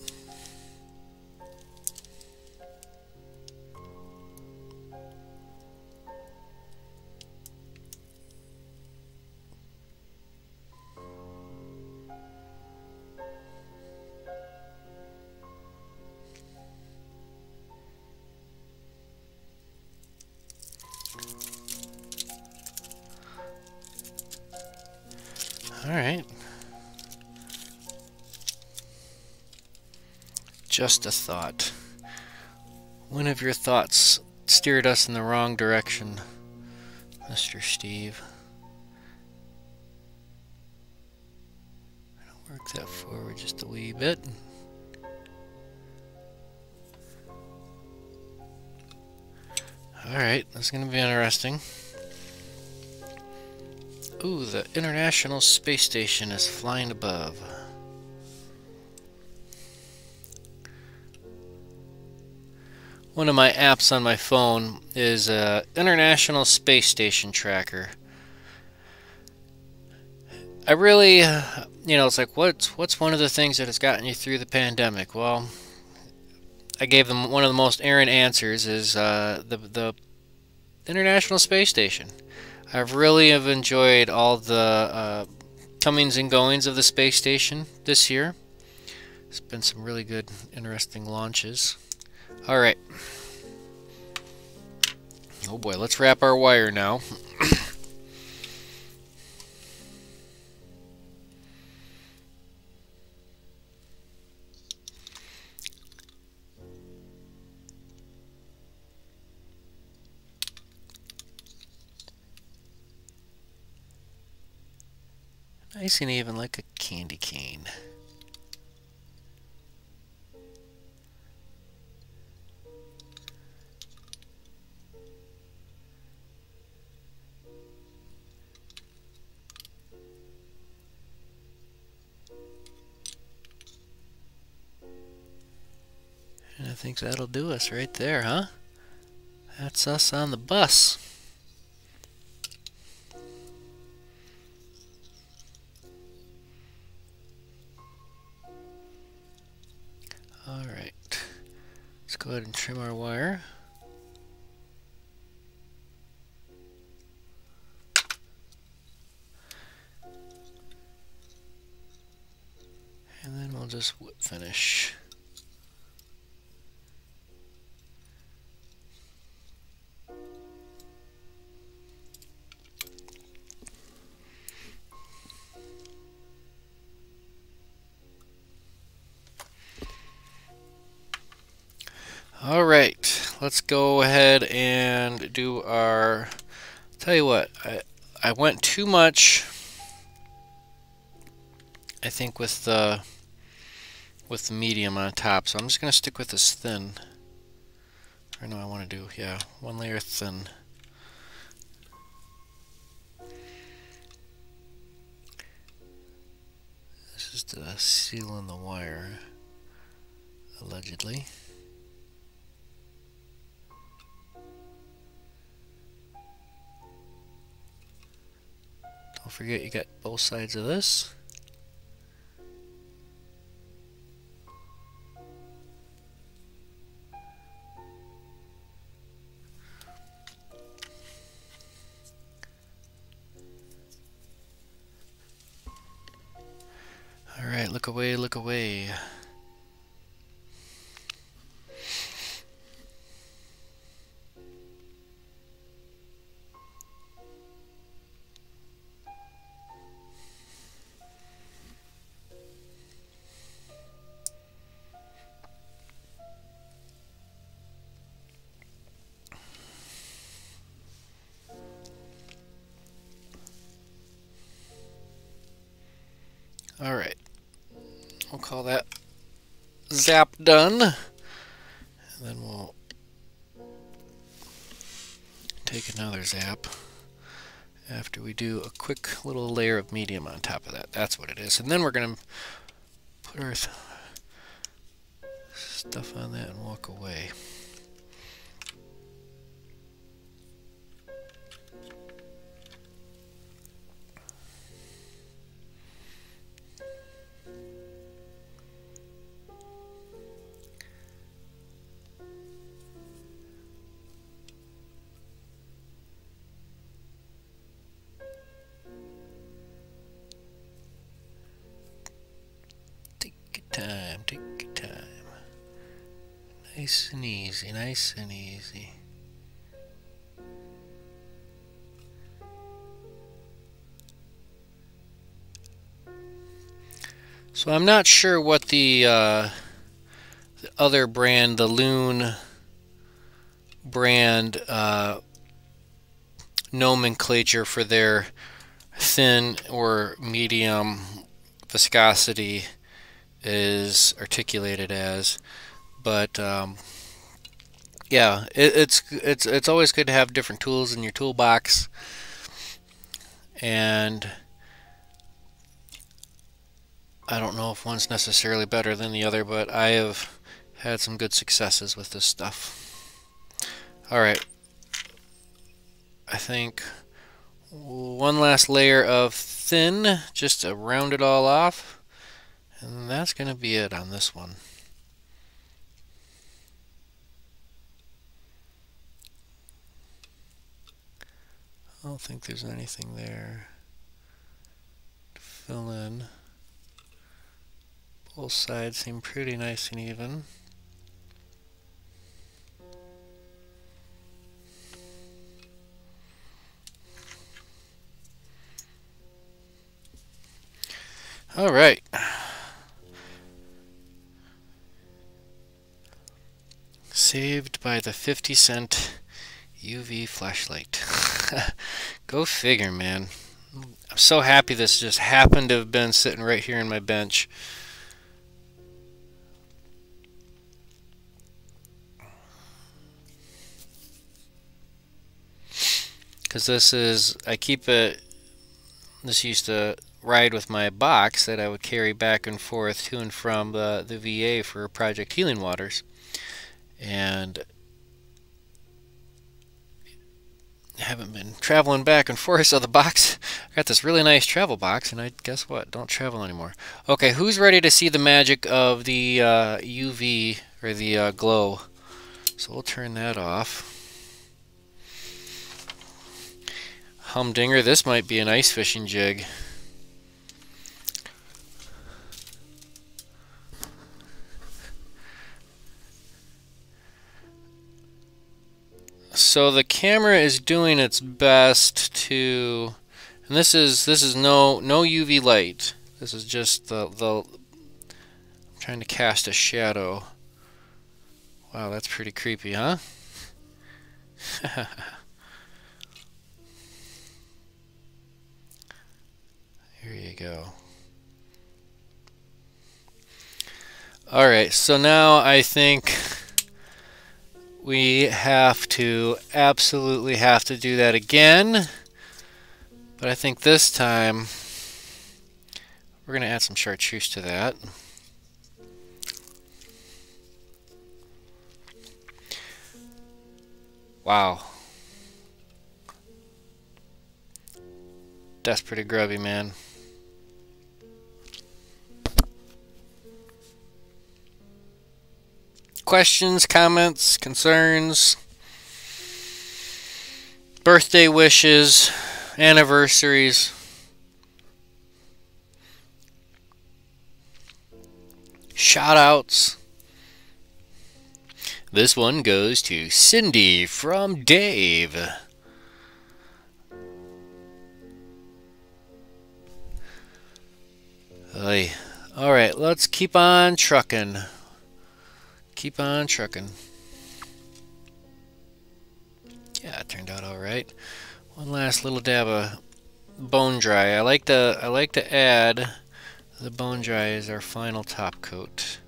Just a thought. One of your thoughts steered us in the wrong direction, Mr. Steve. Work that forward just a wee bit. Alright, that's going to be interesting. Ooh, the International Space Station is flying above. One of my apps on my phone is uh, International Space Station Tracker. I really, you know, it's like, what's, what's one of the things that has gotten you through the pandemic? Well, I gave them one of the most errant answers is uh, the, the International Space Station. I've really have enjoyed all the uh, comings and goings of the space station this year. It's been some really good, interesting launches. All right. Oh boy, let's wrap our wire now. nice and even like a candy cane. Think that'll do us right there, huh? That's us on the bus. Alright, let's go ahead and trim our wire. And then we'll just whip finish. All right, let's go ahead and do our, tell you what, I, I went too much, I think with the, with the medium on top, so I'm just going to stick with this thin. Or no, I want to do, yeah, one layer thin. This is to seal in the wire, allegedly. Don't forget you got both sides of this. Alright, look away, look away. We'll call that zap done. And then we'll take another zap after we do a quick little layer of medium on top of that. That's what it is. And then we're going to put our stuff on that and walk away. Nice and easy. So I'm not sure what the, uh, the other brand, the Loon brand uh, nomenclature for their thin or medium viscosity is articulated as. But um, yeah, it, it's it's it's always good to have different tools in your toolbox, and I don't know if one's necessarily better than the other, but I have had some good successes with this stuff. All right, I think one last layer of thin just to round it all off. And that's going to be it on this one. I don't think there's anything there to fill in. Both sides seem pretty nice and even. All right. Saved by the 50 cent UV flashlight. <laughs> Go figure, man. I'm so happy this just happened to have been sitting right here in my bench. Because this is, I keep it, this used to ride with my box that I would carry back and forth to and from the, the VA for Project Healing Waters. And haven't been traveling back and forth, so the box, I got this really nice travel box, and I guess what, don't travel anymore. Okay, who's ready to see the magic of the uh, UV, or the uh, glow? So we'll turn that off. Humdinger, this might be an ice fishing jig. So the camera is doing its best to and this is this is no no UV light. This is just the the I'm trying to cast a shadow. Wow that's pretty creepy huh? <laughs> Here you go. Alright so now I think we have to absolutely have to do that again. But I think this time we're going to add some chartreuse to that. Wow. That's pretty grubby, man. Questions, comments, concerns, birthday wishes, anniversaries. Shout outs. This one goes to Cindy from Dave. All right, let's keep on trucking keep on trucking. Yeah, it turned out all right. One last little dab of bone dry. I like to I like to add the bone dry as our final top coat.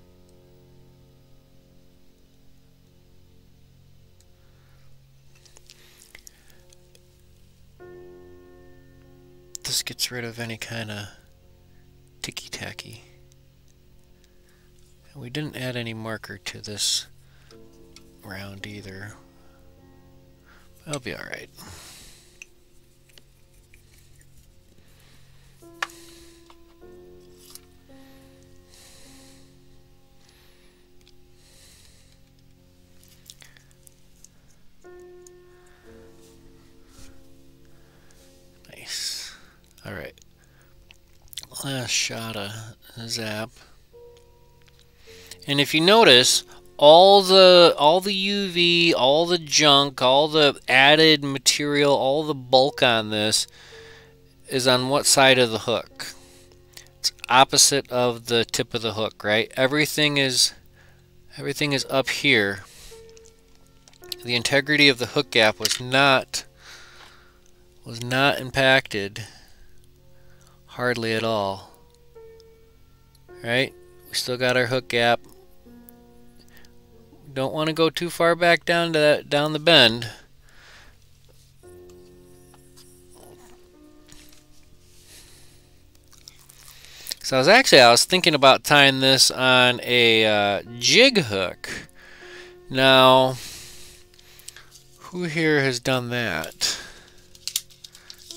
This gets rid of any kind of ticky-tacky. We didn't add any marker to this round either. That'll be alright. Nice. Alright. Last shot of zap. And if you notice, all the all the UV, all the junk, all the added material, all the bulk on this is on what side of the hook? It's opposite of the tip of the hook, right? Everything is everything is up here. The integrity of the hook gap was not was not impacted hardly at all. Right? We still got our hook gap don't want to go too far back down to that, down the bend. So I was actually I was thinking about tying this on a uh, jig hook. Now, who here has done that?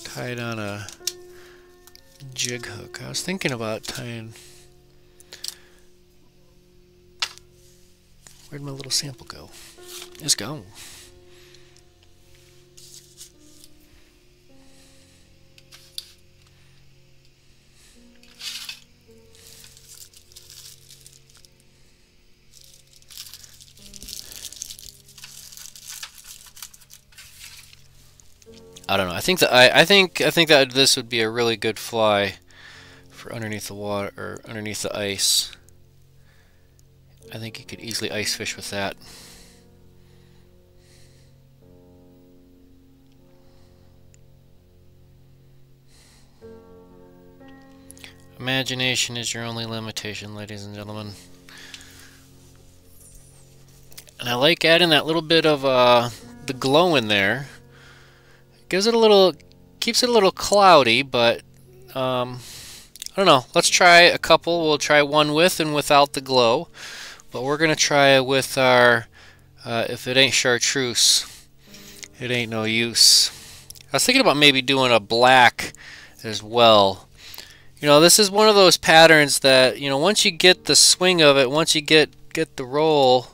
Tied on a jig hook. I was thinking about tying Where'd my little sample go? It's gone. I don't know. I think that I, I think I think that this would be a really good fly for for underneath the water or underneath the ice. I think you could easily ice fish with that. Imagination is your only limitation, ladies and gentlemen. And I like adding that little bit of uh, the glow in there. Gives it a little, keeps it a little cloudy, but um, I don't know. Let's try a couple. We'll try one with and without the glow. But we're going to try it with our, uh, if it ain't chartreuse, it ain't no use. I was thinking about maybe doing a black as well. You know, this is one of those patterns that, you know, once you get the swing of it, once you get, get the roll,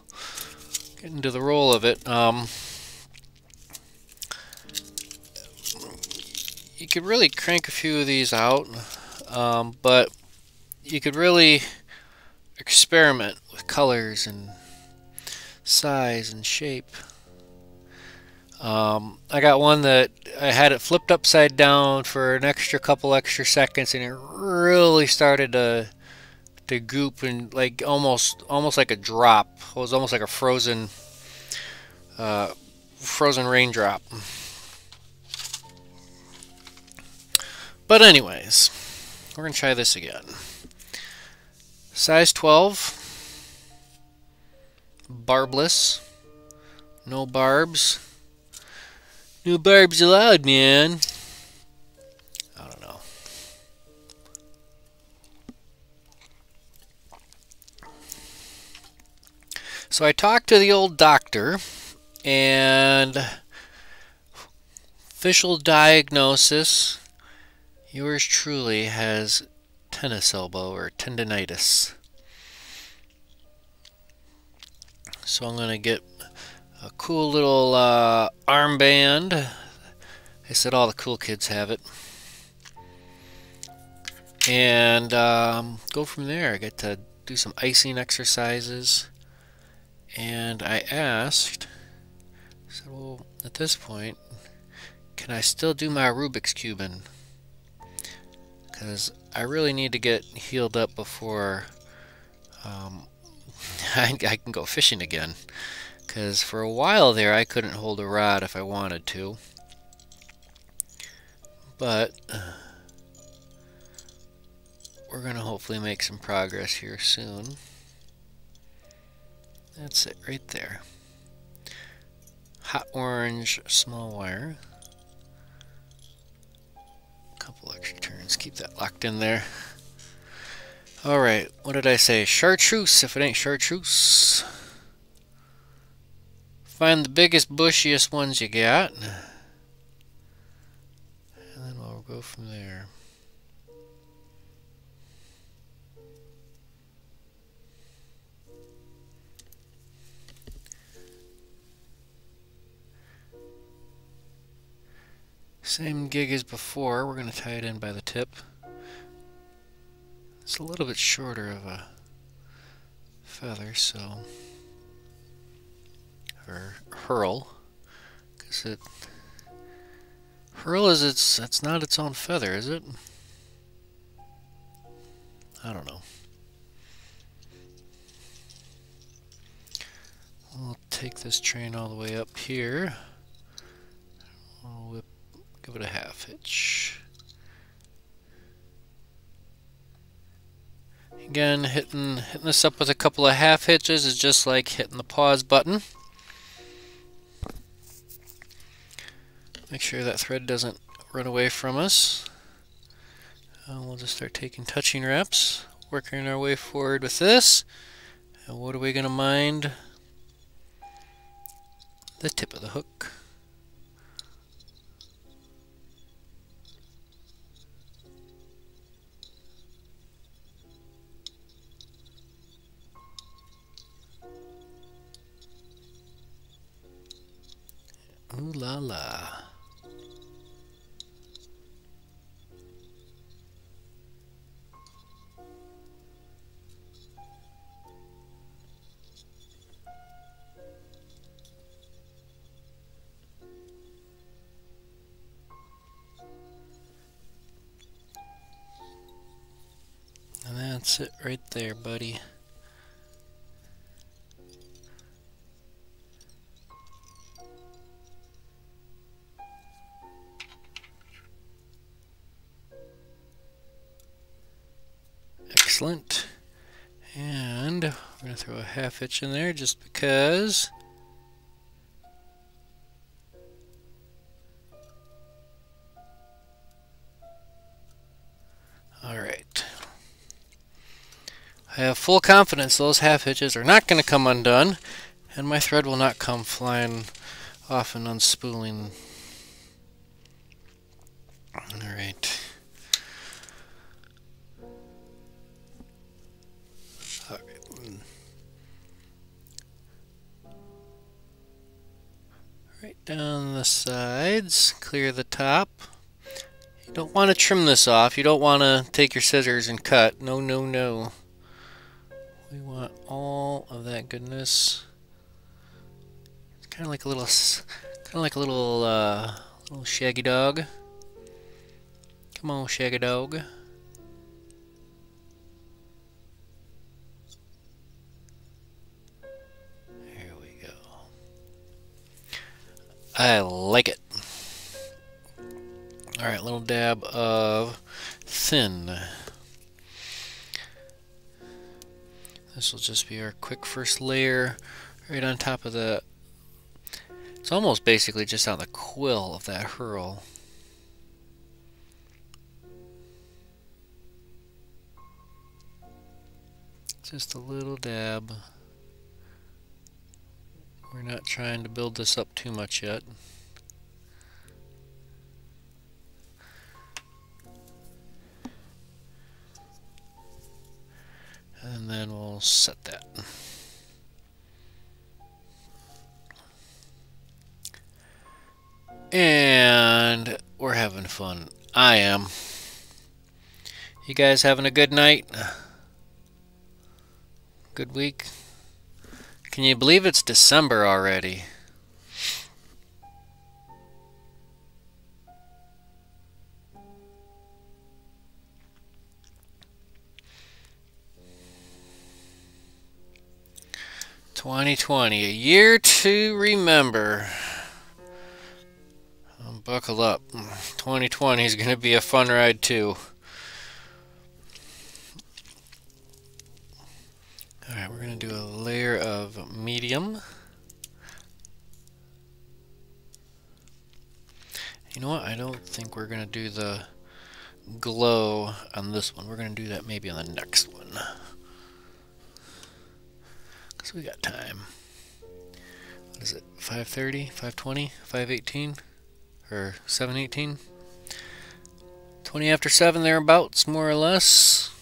get into the roll of it, um, you could really crank a few of these out, um, but you could really experiment colors and size and shape. Um, I got one that I had it flipped upside down for an extra couple extra seconds and it really started to to goop and like almost almost like a drop. It was almost like a frozen uh, frozen raindrop. But anyways, we're going to try this again. Size 12. Barbless. No barbs. No barbs allowed, man. I don't know. So I talked to the old doctor, and official diagnosis Yours truly has tennis elbow or tendonitis. So I'm going to get a cool little uh, armband. I said all the cool kids have it. And um, go from there. I get to do some icing exercises. And I asked, said, well, at this point, can I still do my Rubik's Cubing? because I really need to get healed up before um, <laughs> I, I, can go fishing again. Because for a while there, I couldn't hold a rod if I wanted to. But uh, we're going to hopefully make some progress here soon. That's it right there. Hot orange small wire A couple extra turns. Keep that locked in there. Alright, what did I say? Chartreuse, if it ain't chartreuse. Find the biggest, bushiest ones you got. And then we'll go from there. Same gig as before, we're going to tie it in by the tip. It's a little bit shorter of a feather, so... Or herl, because it... Herl is its, that's not its own feather, is it? I don't know. We'll take this train all the way up here. We'll whip Give it a half hitch. Again, hitting, hitting this up with a couple of half hitches is just like hitting the pause button. Make sure that thread doesn't run away from us. And we'll just start taking touching wraps, working our way forward with this. And what are we going to mind? The tip of the hook. Ooh la la. And that's it right there, buddy. Excellent. And we're going to throw a half hitch in there just because. Alright. I have full confidence those half hitches are not going to come undone, and my thread will not come flying off and unspooling. Alright. Down the sides, clear the top. You don't want to trim this off. You don't want to take your scissors and cut. No, no, no. We want all of that goodness. It's kind of like a little, kind of like a little, uh, little shaggy dog. Come on, shaggy dog. I like it. Alright, little dab of thin. This will just be our quick first layer right on top of the... It's almost basically just on the quill of that herl. Just a little dab. We're not trying to build this up too much yet. And then we'll set that. And we're having fun. I am. You guys having a good night? Good week? Can you believe it's December already? Twenty twenty, a year to remember. Oh, buckle up. Twenty twenty is going to be a fun ride too. Alright, we're going to do a layer medium. You know what? I don't think we're going to do the glow on this one. We're going to do that maybe on the next one. Because we got time. What is it? 530? 520? 518? Or 718? 20 after 7 thereabouts, more or less.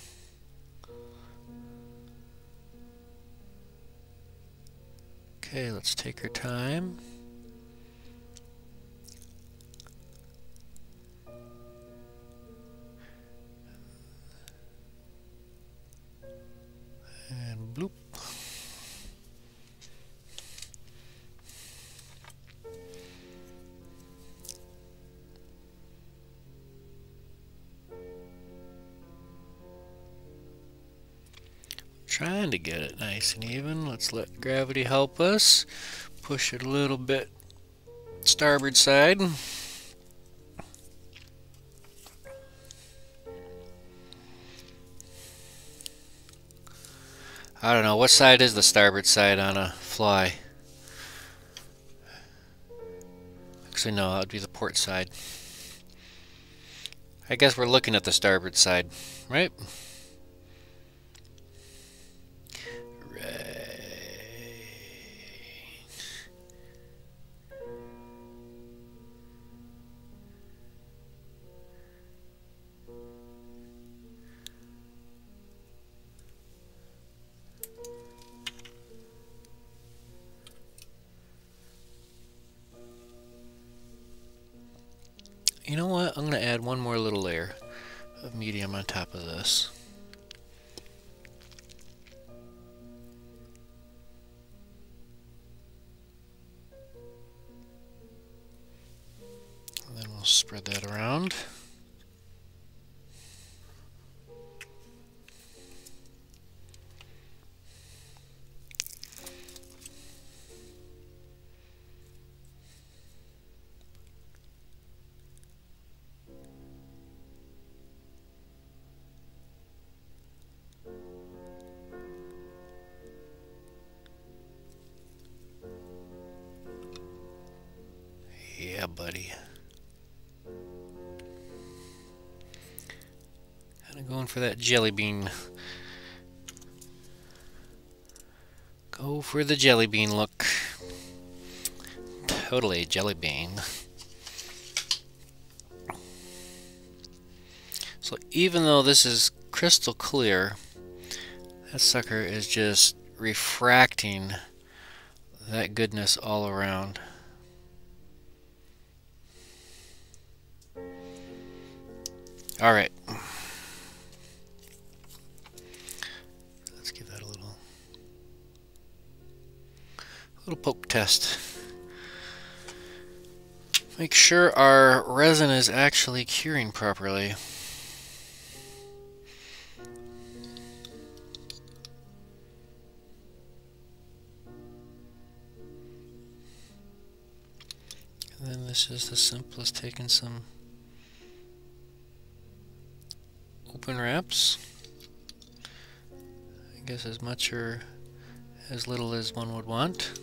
Okay, let's take our time. Nice and even. Let's let gravity help us. Push it a little bit starboard side. I don't know, what side is the starboard side on a fly? Actually, no, that would be the port side. I guess we're looking at the starboard side, right? For that jelly bean. Go for the jelly bean look. Totally jelly bean. So even though this is crystal clear, that sucker is just refracting that goodness all around. All test. Make sure our resin is actually curing properly. And then this is the simplest, taking some open wraps. I guess as much or as little as one would want.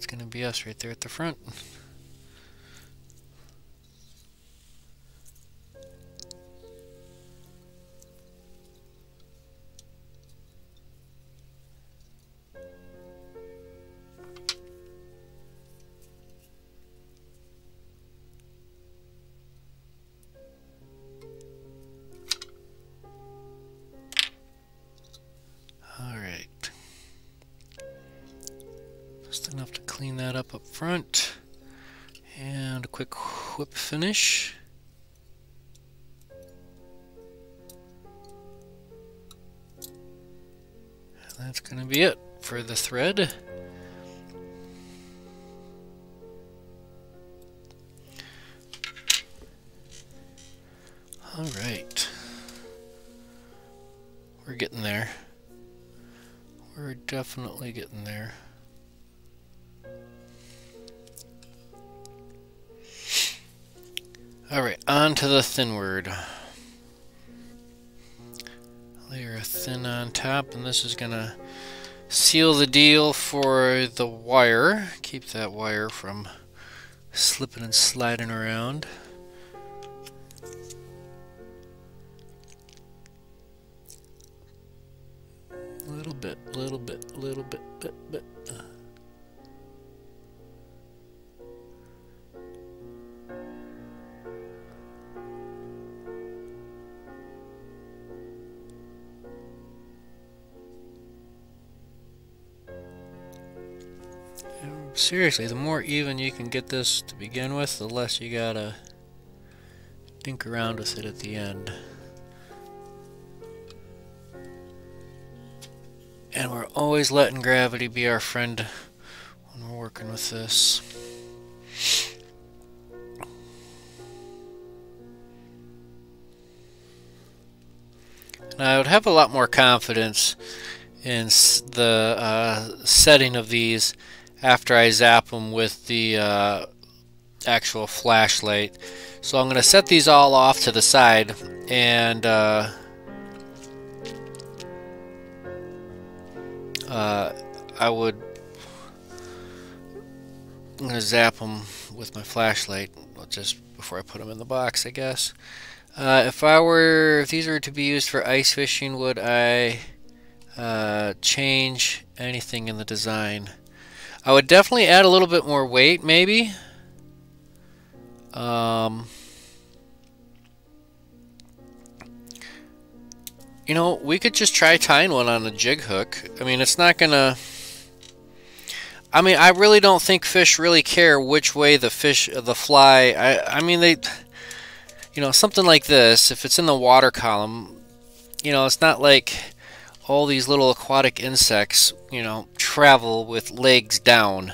That's going to be us right there at the front. Finish. That's going to be it for the thread. All right. We're getting there. We're definitely getting there. To the thin word. Layer a thin on top, and this is going to seal the deal for the wire. Keep that wire from slipping and sliding around. Seriously, the more even you can get this to begin with, the less you gotta dink around with it at the end. And we're always letting gravity be our friend when we're working with this. Now, I would have a lot more confidence in the uh, setting of these after I zap them with the uh, actual flashlight. So I'm going to set these all off to the side and uh, uh, I would I'm going to zap them with my flashlight just before I put them in the box I guess. Uh, if I were, if these were to be used for ice fishing, would I uh, change anything in the design? I would definitely add a little bit more weight, maybe. Um, you know, we could just try tying one on a jig hook. I mean, it's not gonna... I mean, I really don't think fish really care which way the fish, the fly... I, I mean, they... You know, something like this, if it's in the water column, you know, it's not like all these little aquatic insects, you know, travel with legs down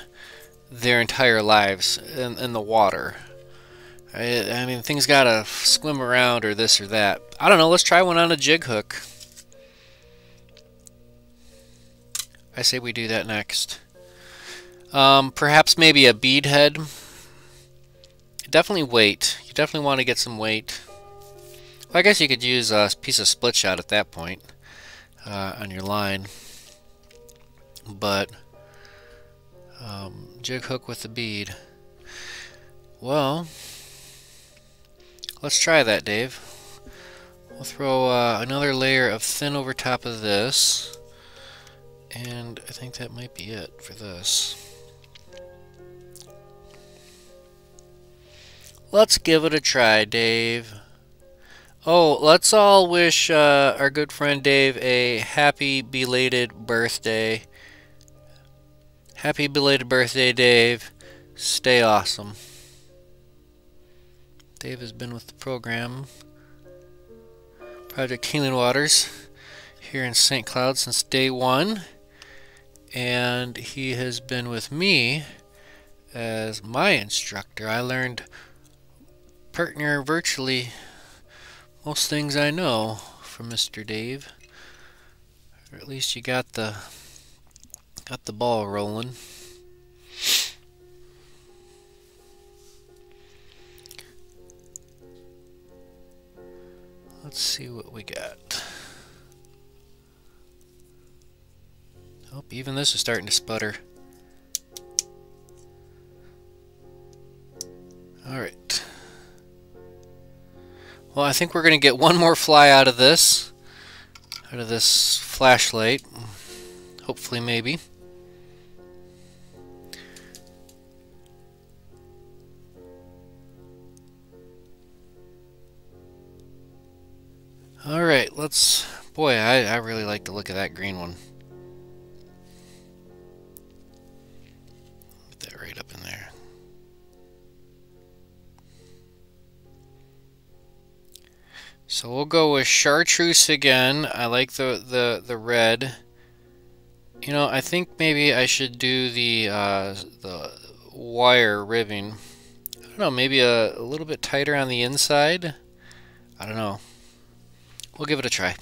their entire lives in, in the water. I, I mean, things gotta swim around or this or that. I don't know, let's try one on a jig hook. I say we do that next. Um, perhaps maybe a bead head definitely weight. You definitely want to get some weight. Well, I guess you could use a piece of split shot at that point uh, on your line. But um, jig hook with the bead. Well, let's try that, Dave. We'll throw uh, another layer of thin over top of this. And I think that might be it for this. Let's give it a try, Dave. Oh, let's all wish uh, our good friend Dave a happy belated birthday. Happy belated birthday, Dave. Stay awesome. Dave has been with the program, Project Healing Waters, here in St. Cloud since day one. And he has been with me as my instructor. I learned partner virtually most things I know from Mr. Dave. Or at least you got the got the ball rolling. Let's see what we got. Oh, even this is starting to sputter. Alright. Well, I think we're going to get one more fly out of this. Out of this flashlight. Hopefully, maybe. Alright, let's... Boy, I, I really like the look of that green one. So we'll go with chartreuse again. I like the, the, the red. You know, I think maybe I should do the, uh, the wire ribbing. I don't know, maybe a, a little bit tighter on the inside. I don't know. We'll give it a try.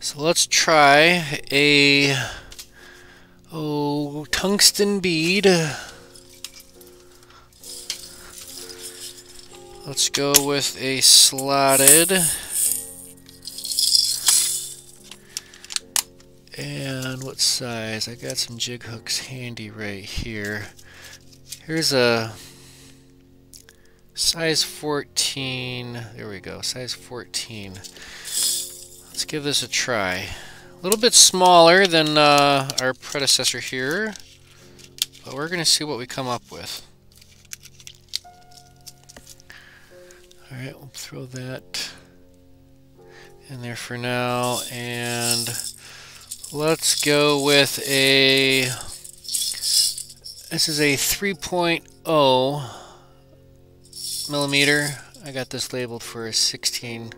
So let's try a oh tungsten bead. Let's go with a slotted. And what size? I got some jig hooks handy right here. Here's a size 14. There we go, size 14. Let's give this a try. A little bit smaller than uh, our predecessor here, but we're going to see what we come up with. Alright, we'll throw that in there for now. And let's go with a... This is a 3.0 millimeter. I got this labeled for a 16.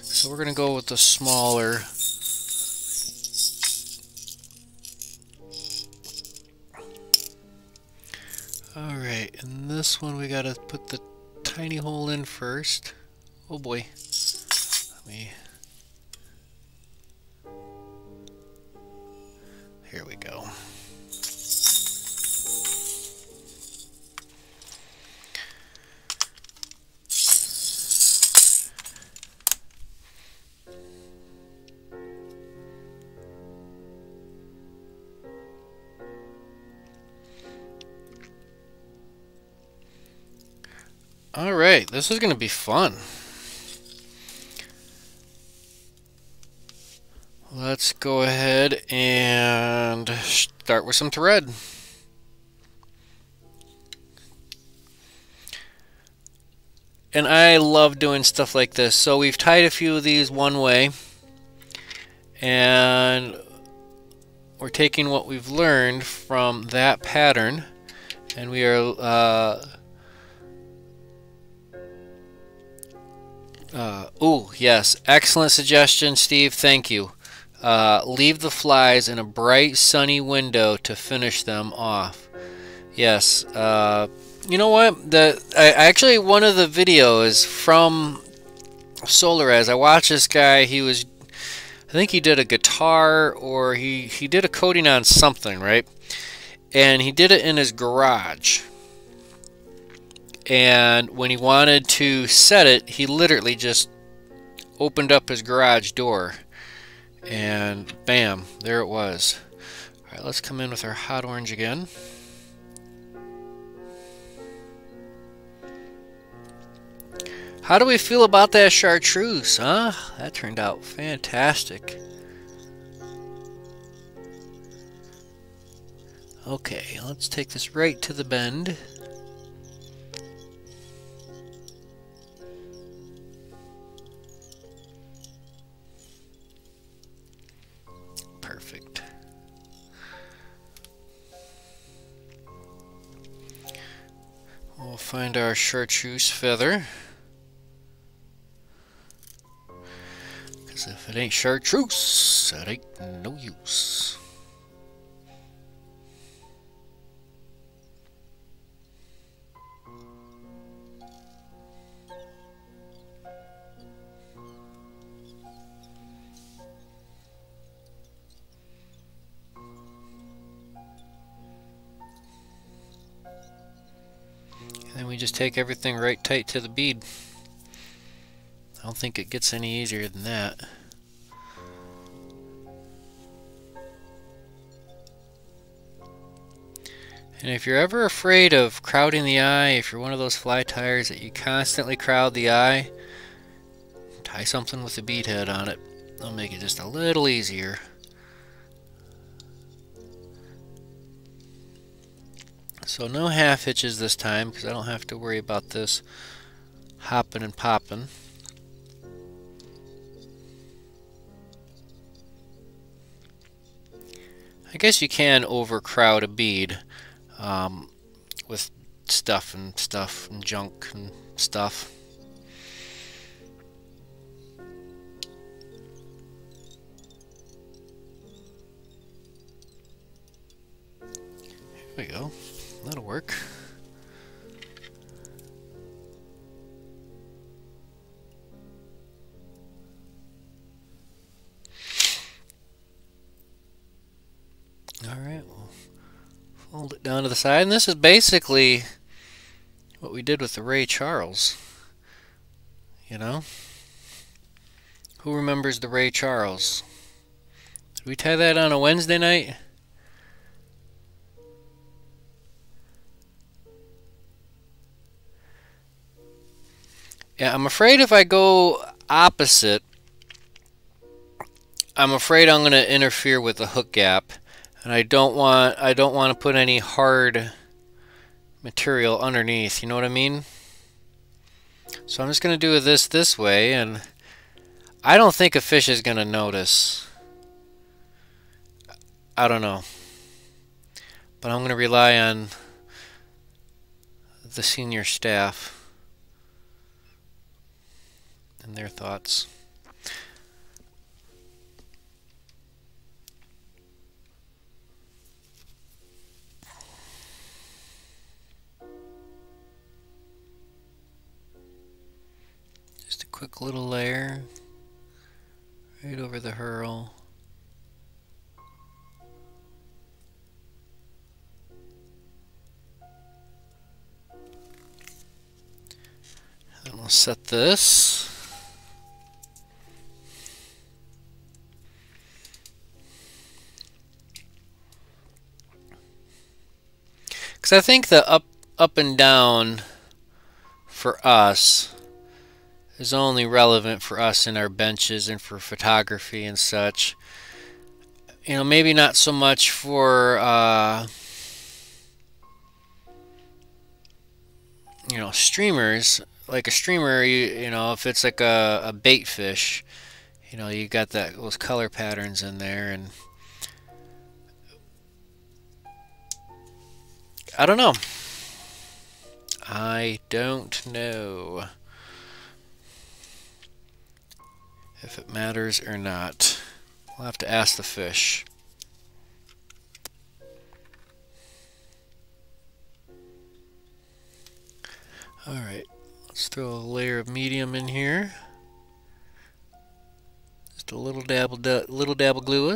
So we're going to go with the smaller. Alright, and this one we got to put the tiny hole in first. Oh boy. Let me... Here we go. Alright, this is going to be fun. Let's go ahead and start with some thread. And I love doing stuff like this. So we've tied a few of these one way. And we're taking what we've learned from that pattern. And we are uh, Uh, oh, yes. Excellent suggestion, Steve. Thank you. Uh, leave the flies in a bright, sunny window to finish them off. Yes. Uh, you know what? The I, actually one of the videos from Solarez. I watched this guy. He was, I think he did a guitar or he he did a coating on something, right? And he did it in his garage. and when he wanted to set it, he literally just opened up his garage door and bam, there it was. All right, let's come in with our hot orange again. How do we feel about that chartreuse, huh? That turned out fantastic. Okay, let's take this right to the bend. We'll find our chartreuse feather. Because if it ain't chartreuse, it ain't no use. Then we just take everything right tight to the bead. I don't think it gets any easier than that. And if you're ever afraid of crowding the eye, if you're one of those fly tyers that you constantly crowd the eye, tie something with a bead head on it. It'll make it just a little easier. So no half hitches this time because I don't have to worry about this hopping and popping. I guess you can overcrowd a bead um, with stuff and stuff and junk and stuff. Here we go. That'll work. Alright, we'll fold it down to the side. And this is basically what we did with the Ray Charles. You know? Who remembers the Ray Charles? Did we tie that on a Wednesday night? Yeah, I'm afraid if I go opposite, I'm afraid I'm going to interfere with the hook gap. And I don't want I don't want to put any hard material underneath, you know what I mean? So I'm just going to do this this way and I don't think a fish is going to notice. I don't know. But I'm going to rely on the senior staff and their thoughts. Just a quick little layer right over the herl. Then we'll set this. Because I think the up, up and down for us is only relevant for us in our benches and for photography and such. You know, maybe not so much for, uh, you know, streamers. Like a streamer, you, you know, if it's like a, a bait fish, you know, you got that those color patterns in there and I don't know. I don't know if it matters or not. We'll have to ask the fish. Alright, let's throw a layer of medium in here. Just a little dabble, little dabble glue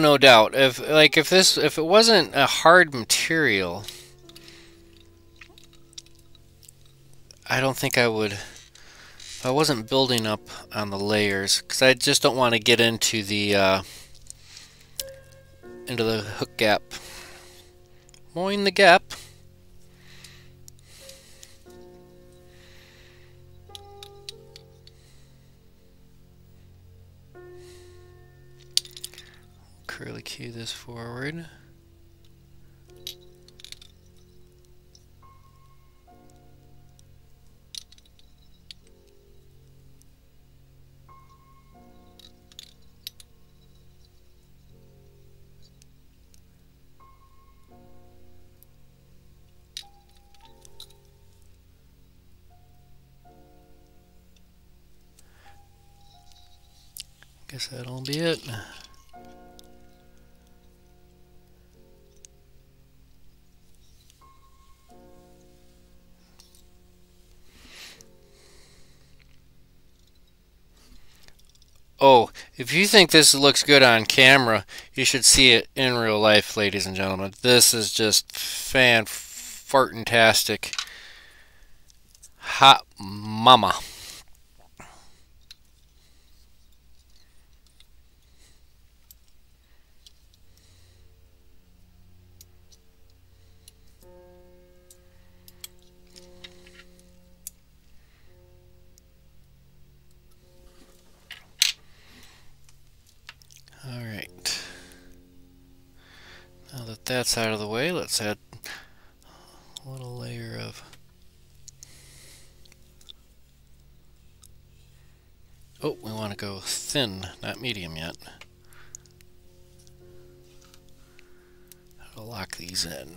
no doubt. If like if this if it wasn't a hard material, I don't think I would. If I wasn't building up on the layers because I just don't want to get into the uh, into the hook gap. Mowing the gap. Curly key this forward. Guess that'll be it. If you think this looks good on camera, you should see it in real life, ladies and gentlemen. This is just fan fartantastic. Hot mama. That's out of the way, let's add a little layer of Oh, we want to go thin, not medium yet. I'll lock these in.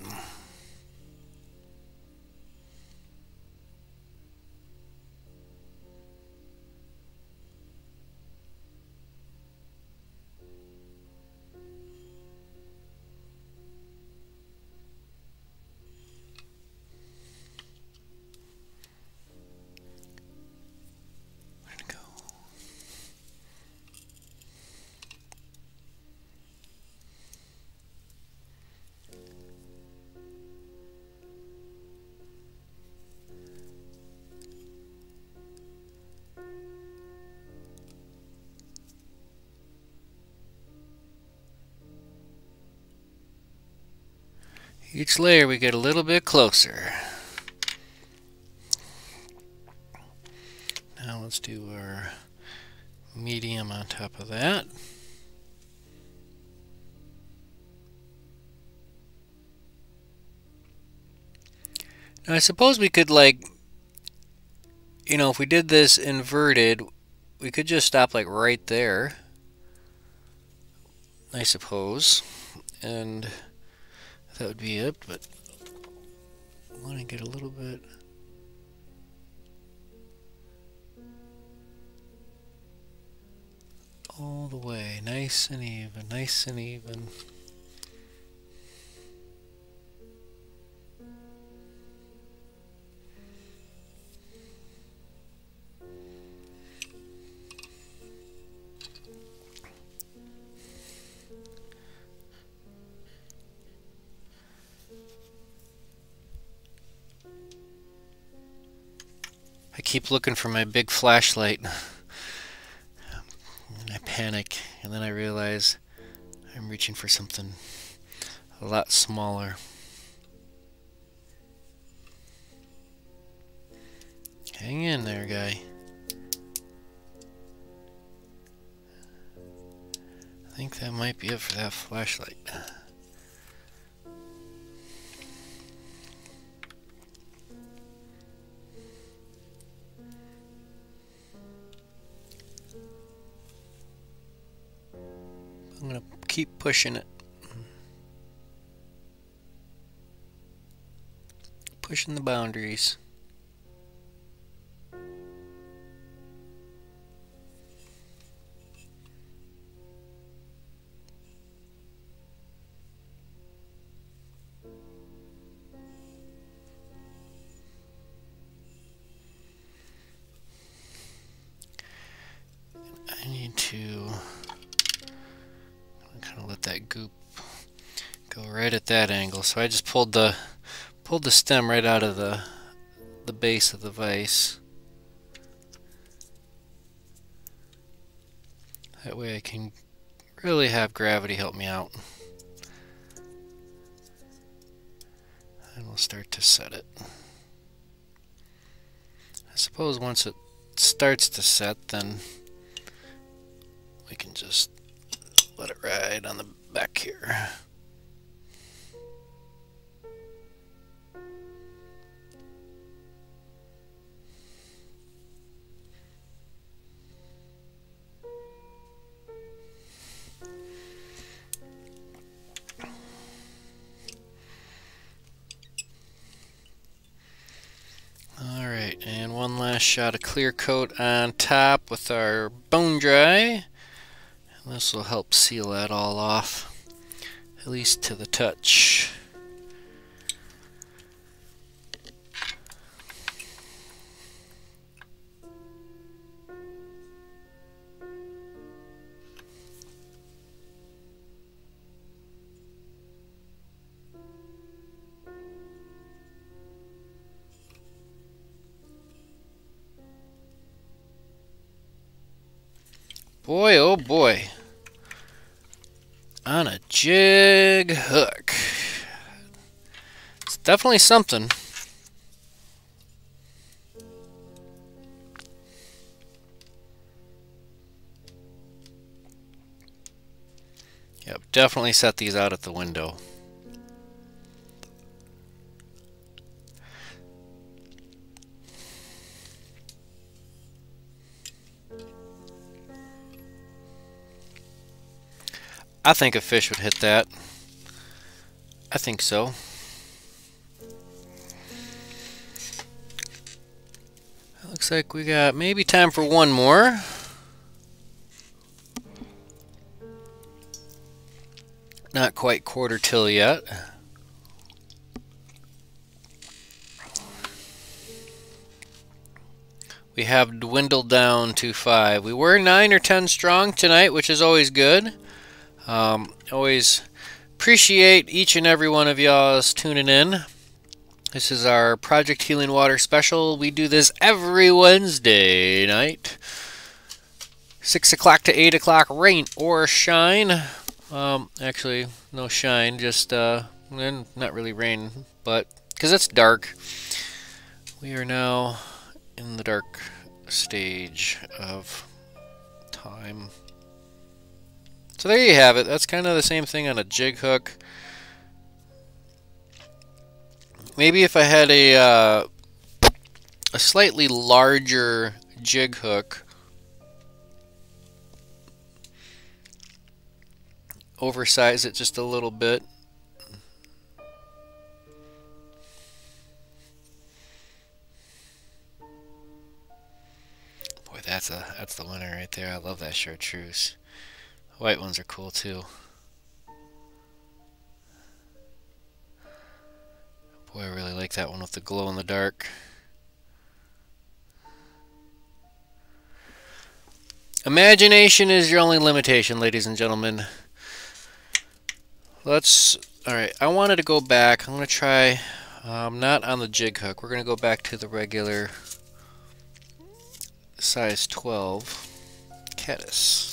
Layer we get a little bit closer. Now let's do our medium on top of that. Now I suppose we could like, you know, if we did this inverted, we could just stop like right there. I suppose. And that would be it, but I want to get a little bit all the way, nice and even, nice and even. Keep looking for my big flashlight. And I panic, and then I realize I'm reaching for something a lot smaller. Hang in there, guy. I think that might be it for that flashlight. I'm going to keep pushing it. Pushing the boundaries. That angle. So I just pulled the pulled the stem right out of the the base of the vise. That way I can really have gravity help me out. And we'll start to set it. I suppose once it starts to set, then we can just let it ride on the back here. Shot a clear coat on top with our bone dry. This will help seal that all off, at least to the touch. Jig hook. It's definitely something. Yep, definitely set these out at the window. I think a fish would hit that. I think so. looks like we got maybe time for one more. Not quite quarter till yet. We have dwindled down to five. We were nine or ten strong tonight, which is always good. Um, always appreciate each and every one of y'all's tuning in. This is our Project Healing Water special. We do this every Wednesday night. 6 o'clock to 8 o'clock, rain or shine. Um, actually, no shine, just, uh, not really rain, but, because it's dark. We are now in the dark stage of time. So there you have it. That's kind of the same thing on a jig hook. Maybe if I had a uh, a slightly larger jig hook, oversize it just a little bit. Boy, that's a that's the winner right there. I love that chartreuse. White ones are cool too. Boy, I really like that one with the glow in the dark. Imagination is your only limitation, ladies and gentlemen. Let's... Alright, I wanted to go back. I'm going to try... Um, not on the jig hook. We're going to go back to the regular size 12 caddis.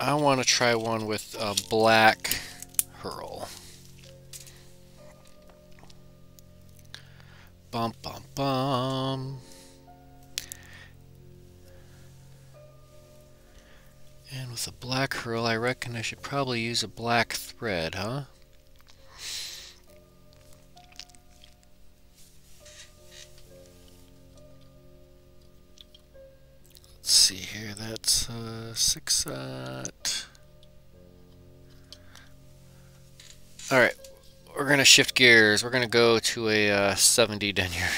I want to try one with a black herl. Bum bum bum. And with a black herl, I reckon I should probably use a black thread, huh? Let's see here, that's uh, six at... Alright, we're going to shift gears. We're going to go to a uh, 70 denier.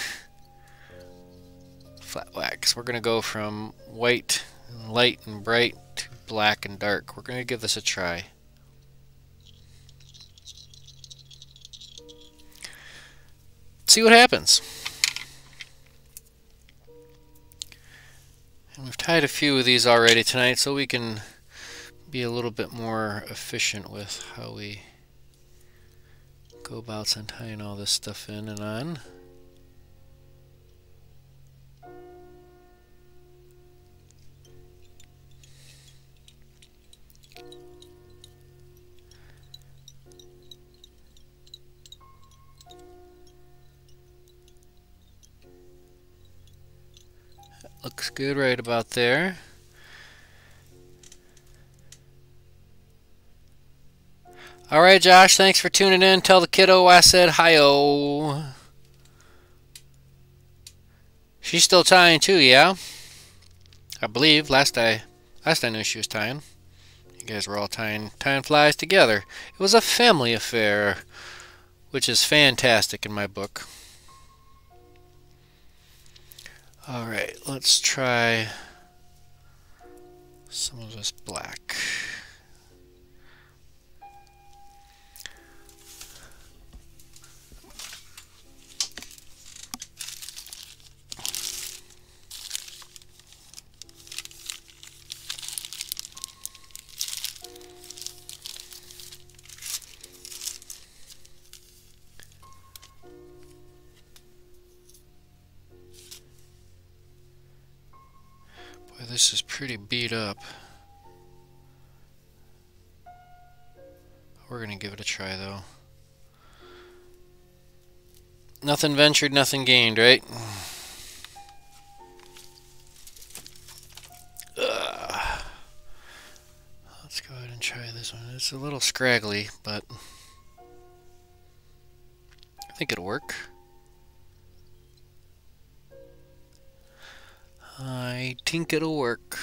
<laughs> Flat wax. We're going to go from white, and light and bright to black and dark. We're going to give this a try. See what happens. And we've tied a few of these already tonight so we can be a little bit more efficient with how we go about untying all this stuff in and on. Looks good right about there. All right, Josh, thanks for tuning in. Tell the kiddo I said hi-oh. She's still tying too, yeah? I believe last I last I knew she was tying. You guys were all tying tying flies together. It was a family affair, which is fantastic in my book. Alright, let's try some of this black. This is pretty beat up. We're gonna give it a try though. Nothing ventured, nothing gained, right? Let's go ahead and try this one. It's a little scraggly, but I think it'll work. I think it'll work.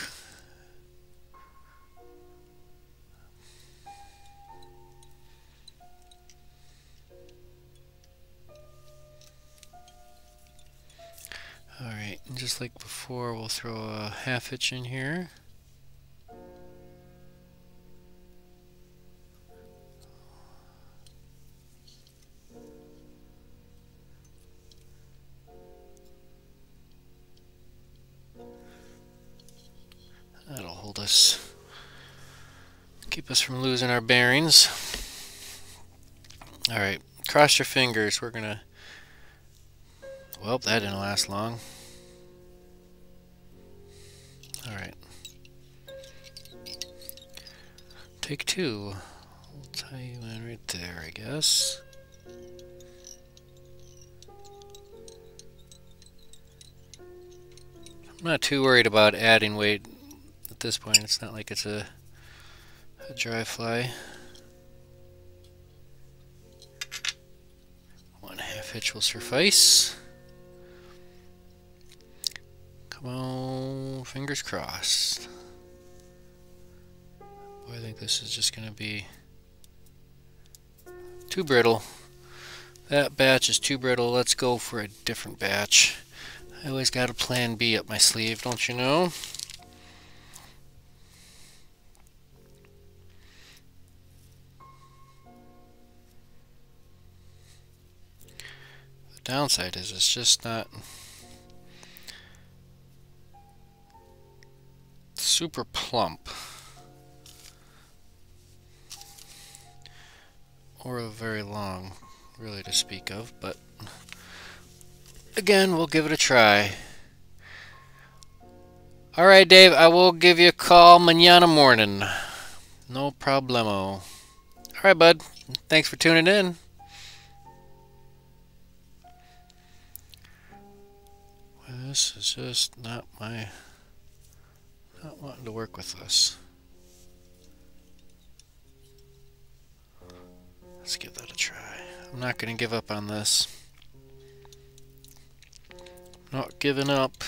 Alright, and just like before, we'll throw a half hitch in here. Us. Keep us from losing our bearings. Alright, cross your fingers. We're gonna... Well, that didn't last long. Alright. Take two. I'll tie you in right there, I guess. I'm not too worried about adding weight at this point. It's not like it's a, a dry fly. One half hitch will suffice. Come on, fingers crossed. Boy, I think this is just going to be too brittle. That batch is too brittle. Let's go for a different batch. I always got a plan B up my sleeve, don't you know? Downside is it's just not super plump. Or very long really to speak of but again we'll give it a try. Alright Dave I will give you a call manana morning. No problemo. Alright bud. Thanks for tuning in This is just not my... not wanting to work with us. Let's give that a try. I'm not going to give up on this. Not giving up.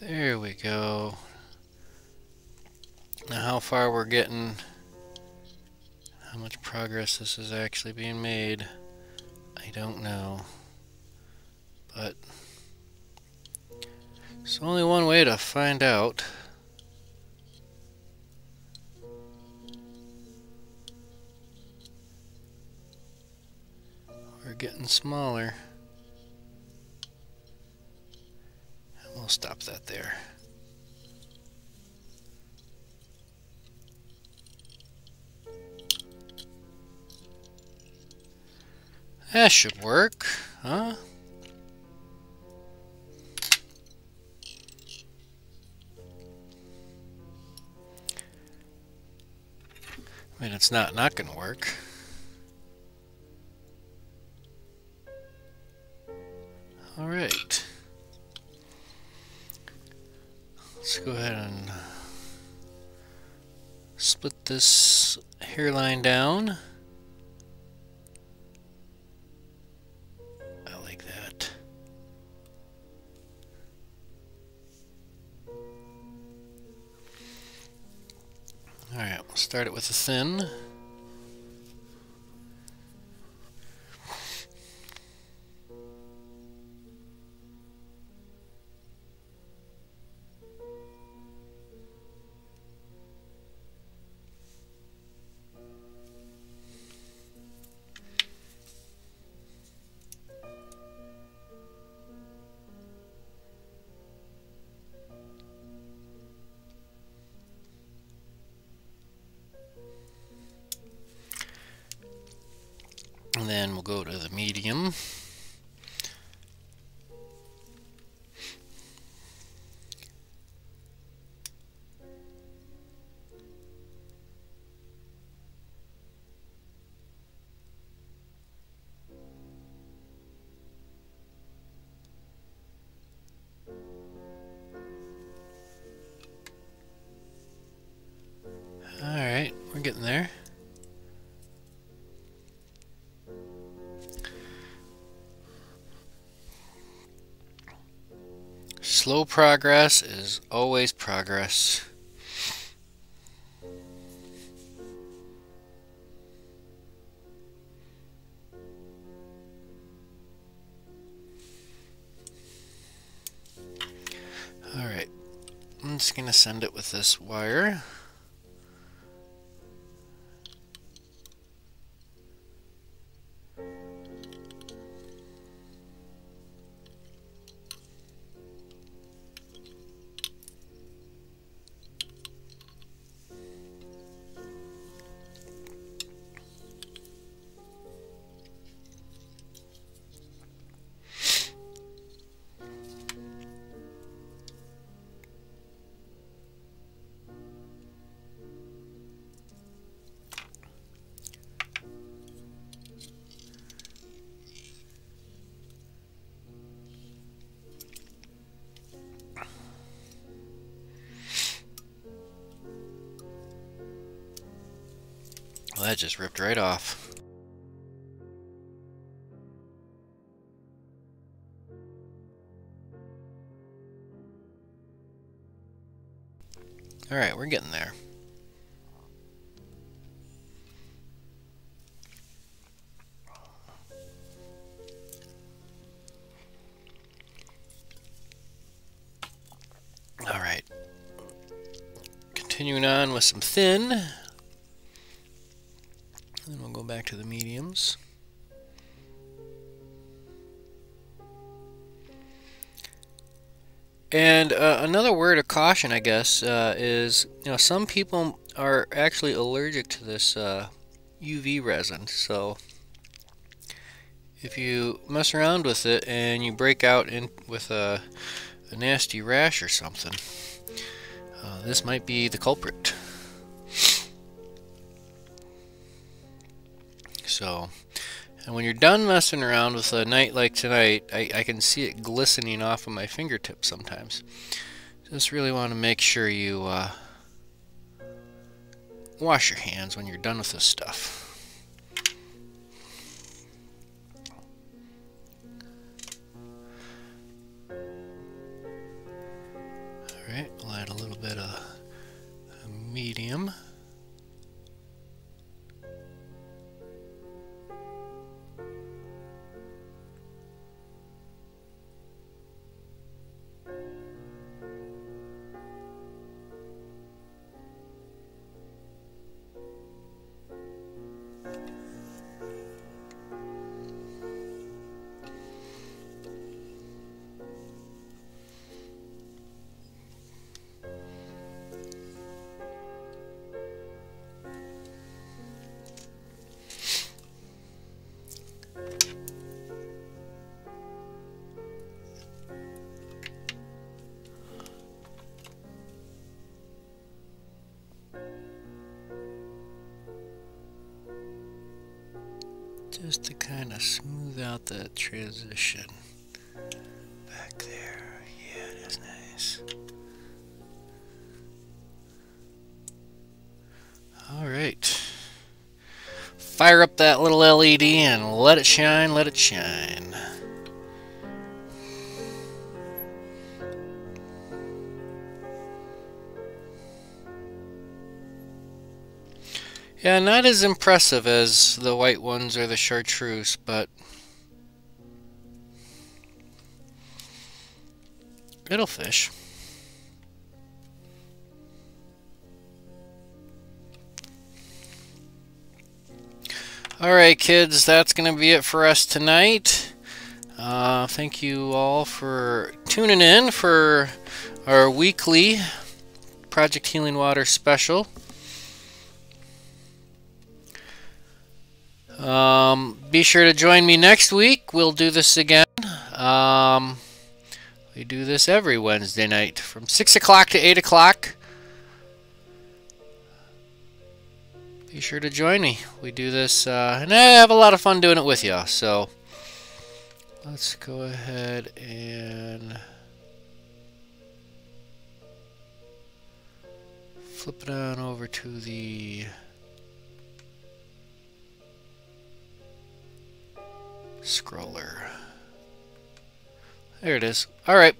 There we go. Now how far we're getting, how much progress this is actually being made, I don't know. But it's only one way to find out. We're getting smaller. Stop that there. That should work, huh? I mean, it's not not going to work. All right. Go ahead and split this hairline down. I like that. Alright, we'll start it with a thin. Slow progress is always progress. Alright, I'm just going to send it with this wire. Just ripped right off. Alright, we're getting there. Alright. Continuing on with some thin. And uh, another word of caution, I guess, uh, is you know some people are actually allergic to this uh, UV resin. So if you mess around with it and you break out in with a, a nasty rash or something, uh, this might be the culprit. So, and when you're done messing around with a night like tonight, I, I can see it glistening off of my fingertips sometimes. Just really want to make sure you uh, wash your hands when you're done with this stuff. Alright, we'll add a little bit of medium. Transition. Back there, yeah, it is nice. All right. Fire up that little LED and let it shine, let it shine. Yeah, not as impressive as the white ones or the chartreuse, but it'll fish. Alright kids, that's going to be it for us tonight. Uh, thank you all for tuning in for our weekly Project Healing Water special. Um, be sure to join me next week. We'll do this again. Um, we do this every Wednesday night from 6 o'clock to 8 o'clock. Be sure to join me. We do this, uh, and I have a lot of fun doing it with you. So let's go ahead and flip it on over to the scroller. There it is. All right.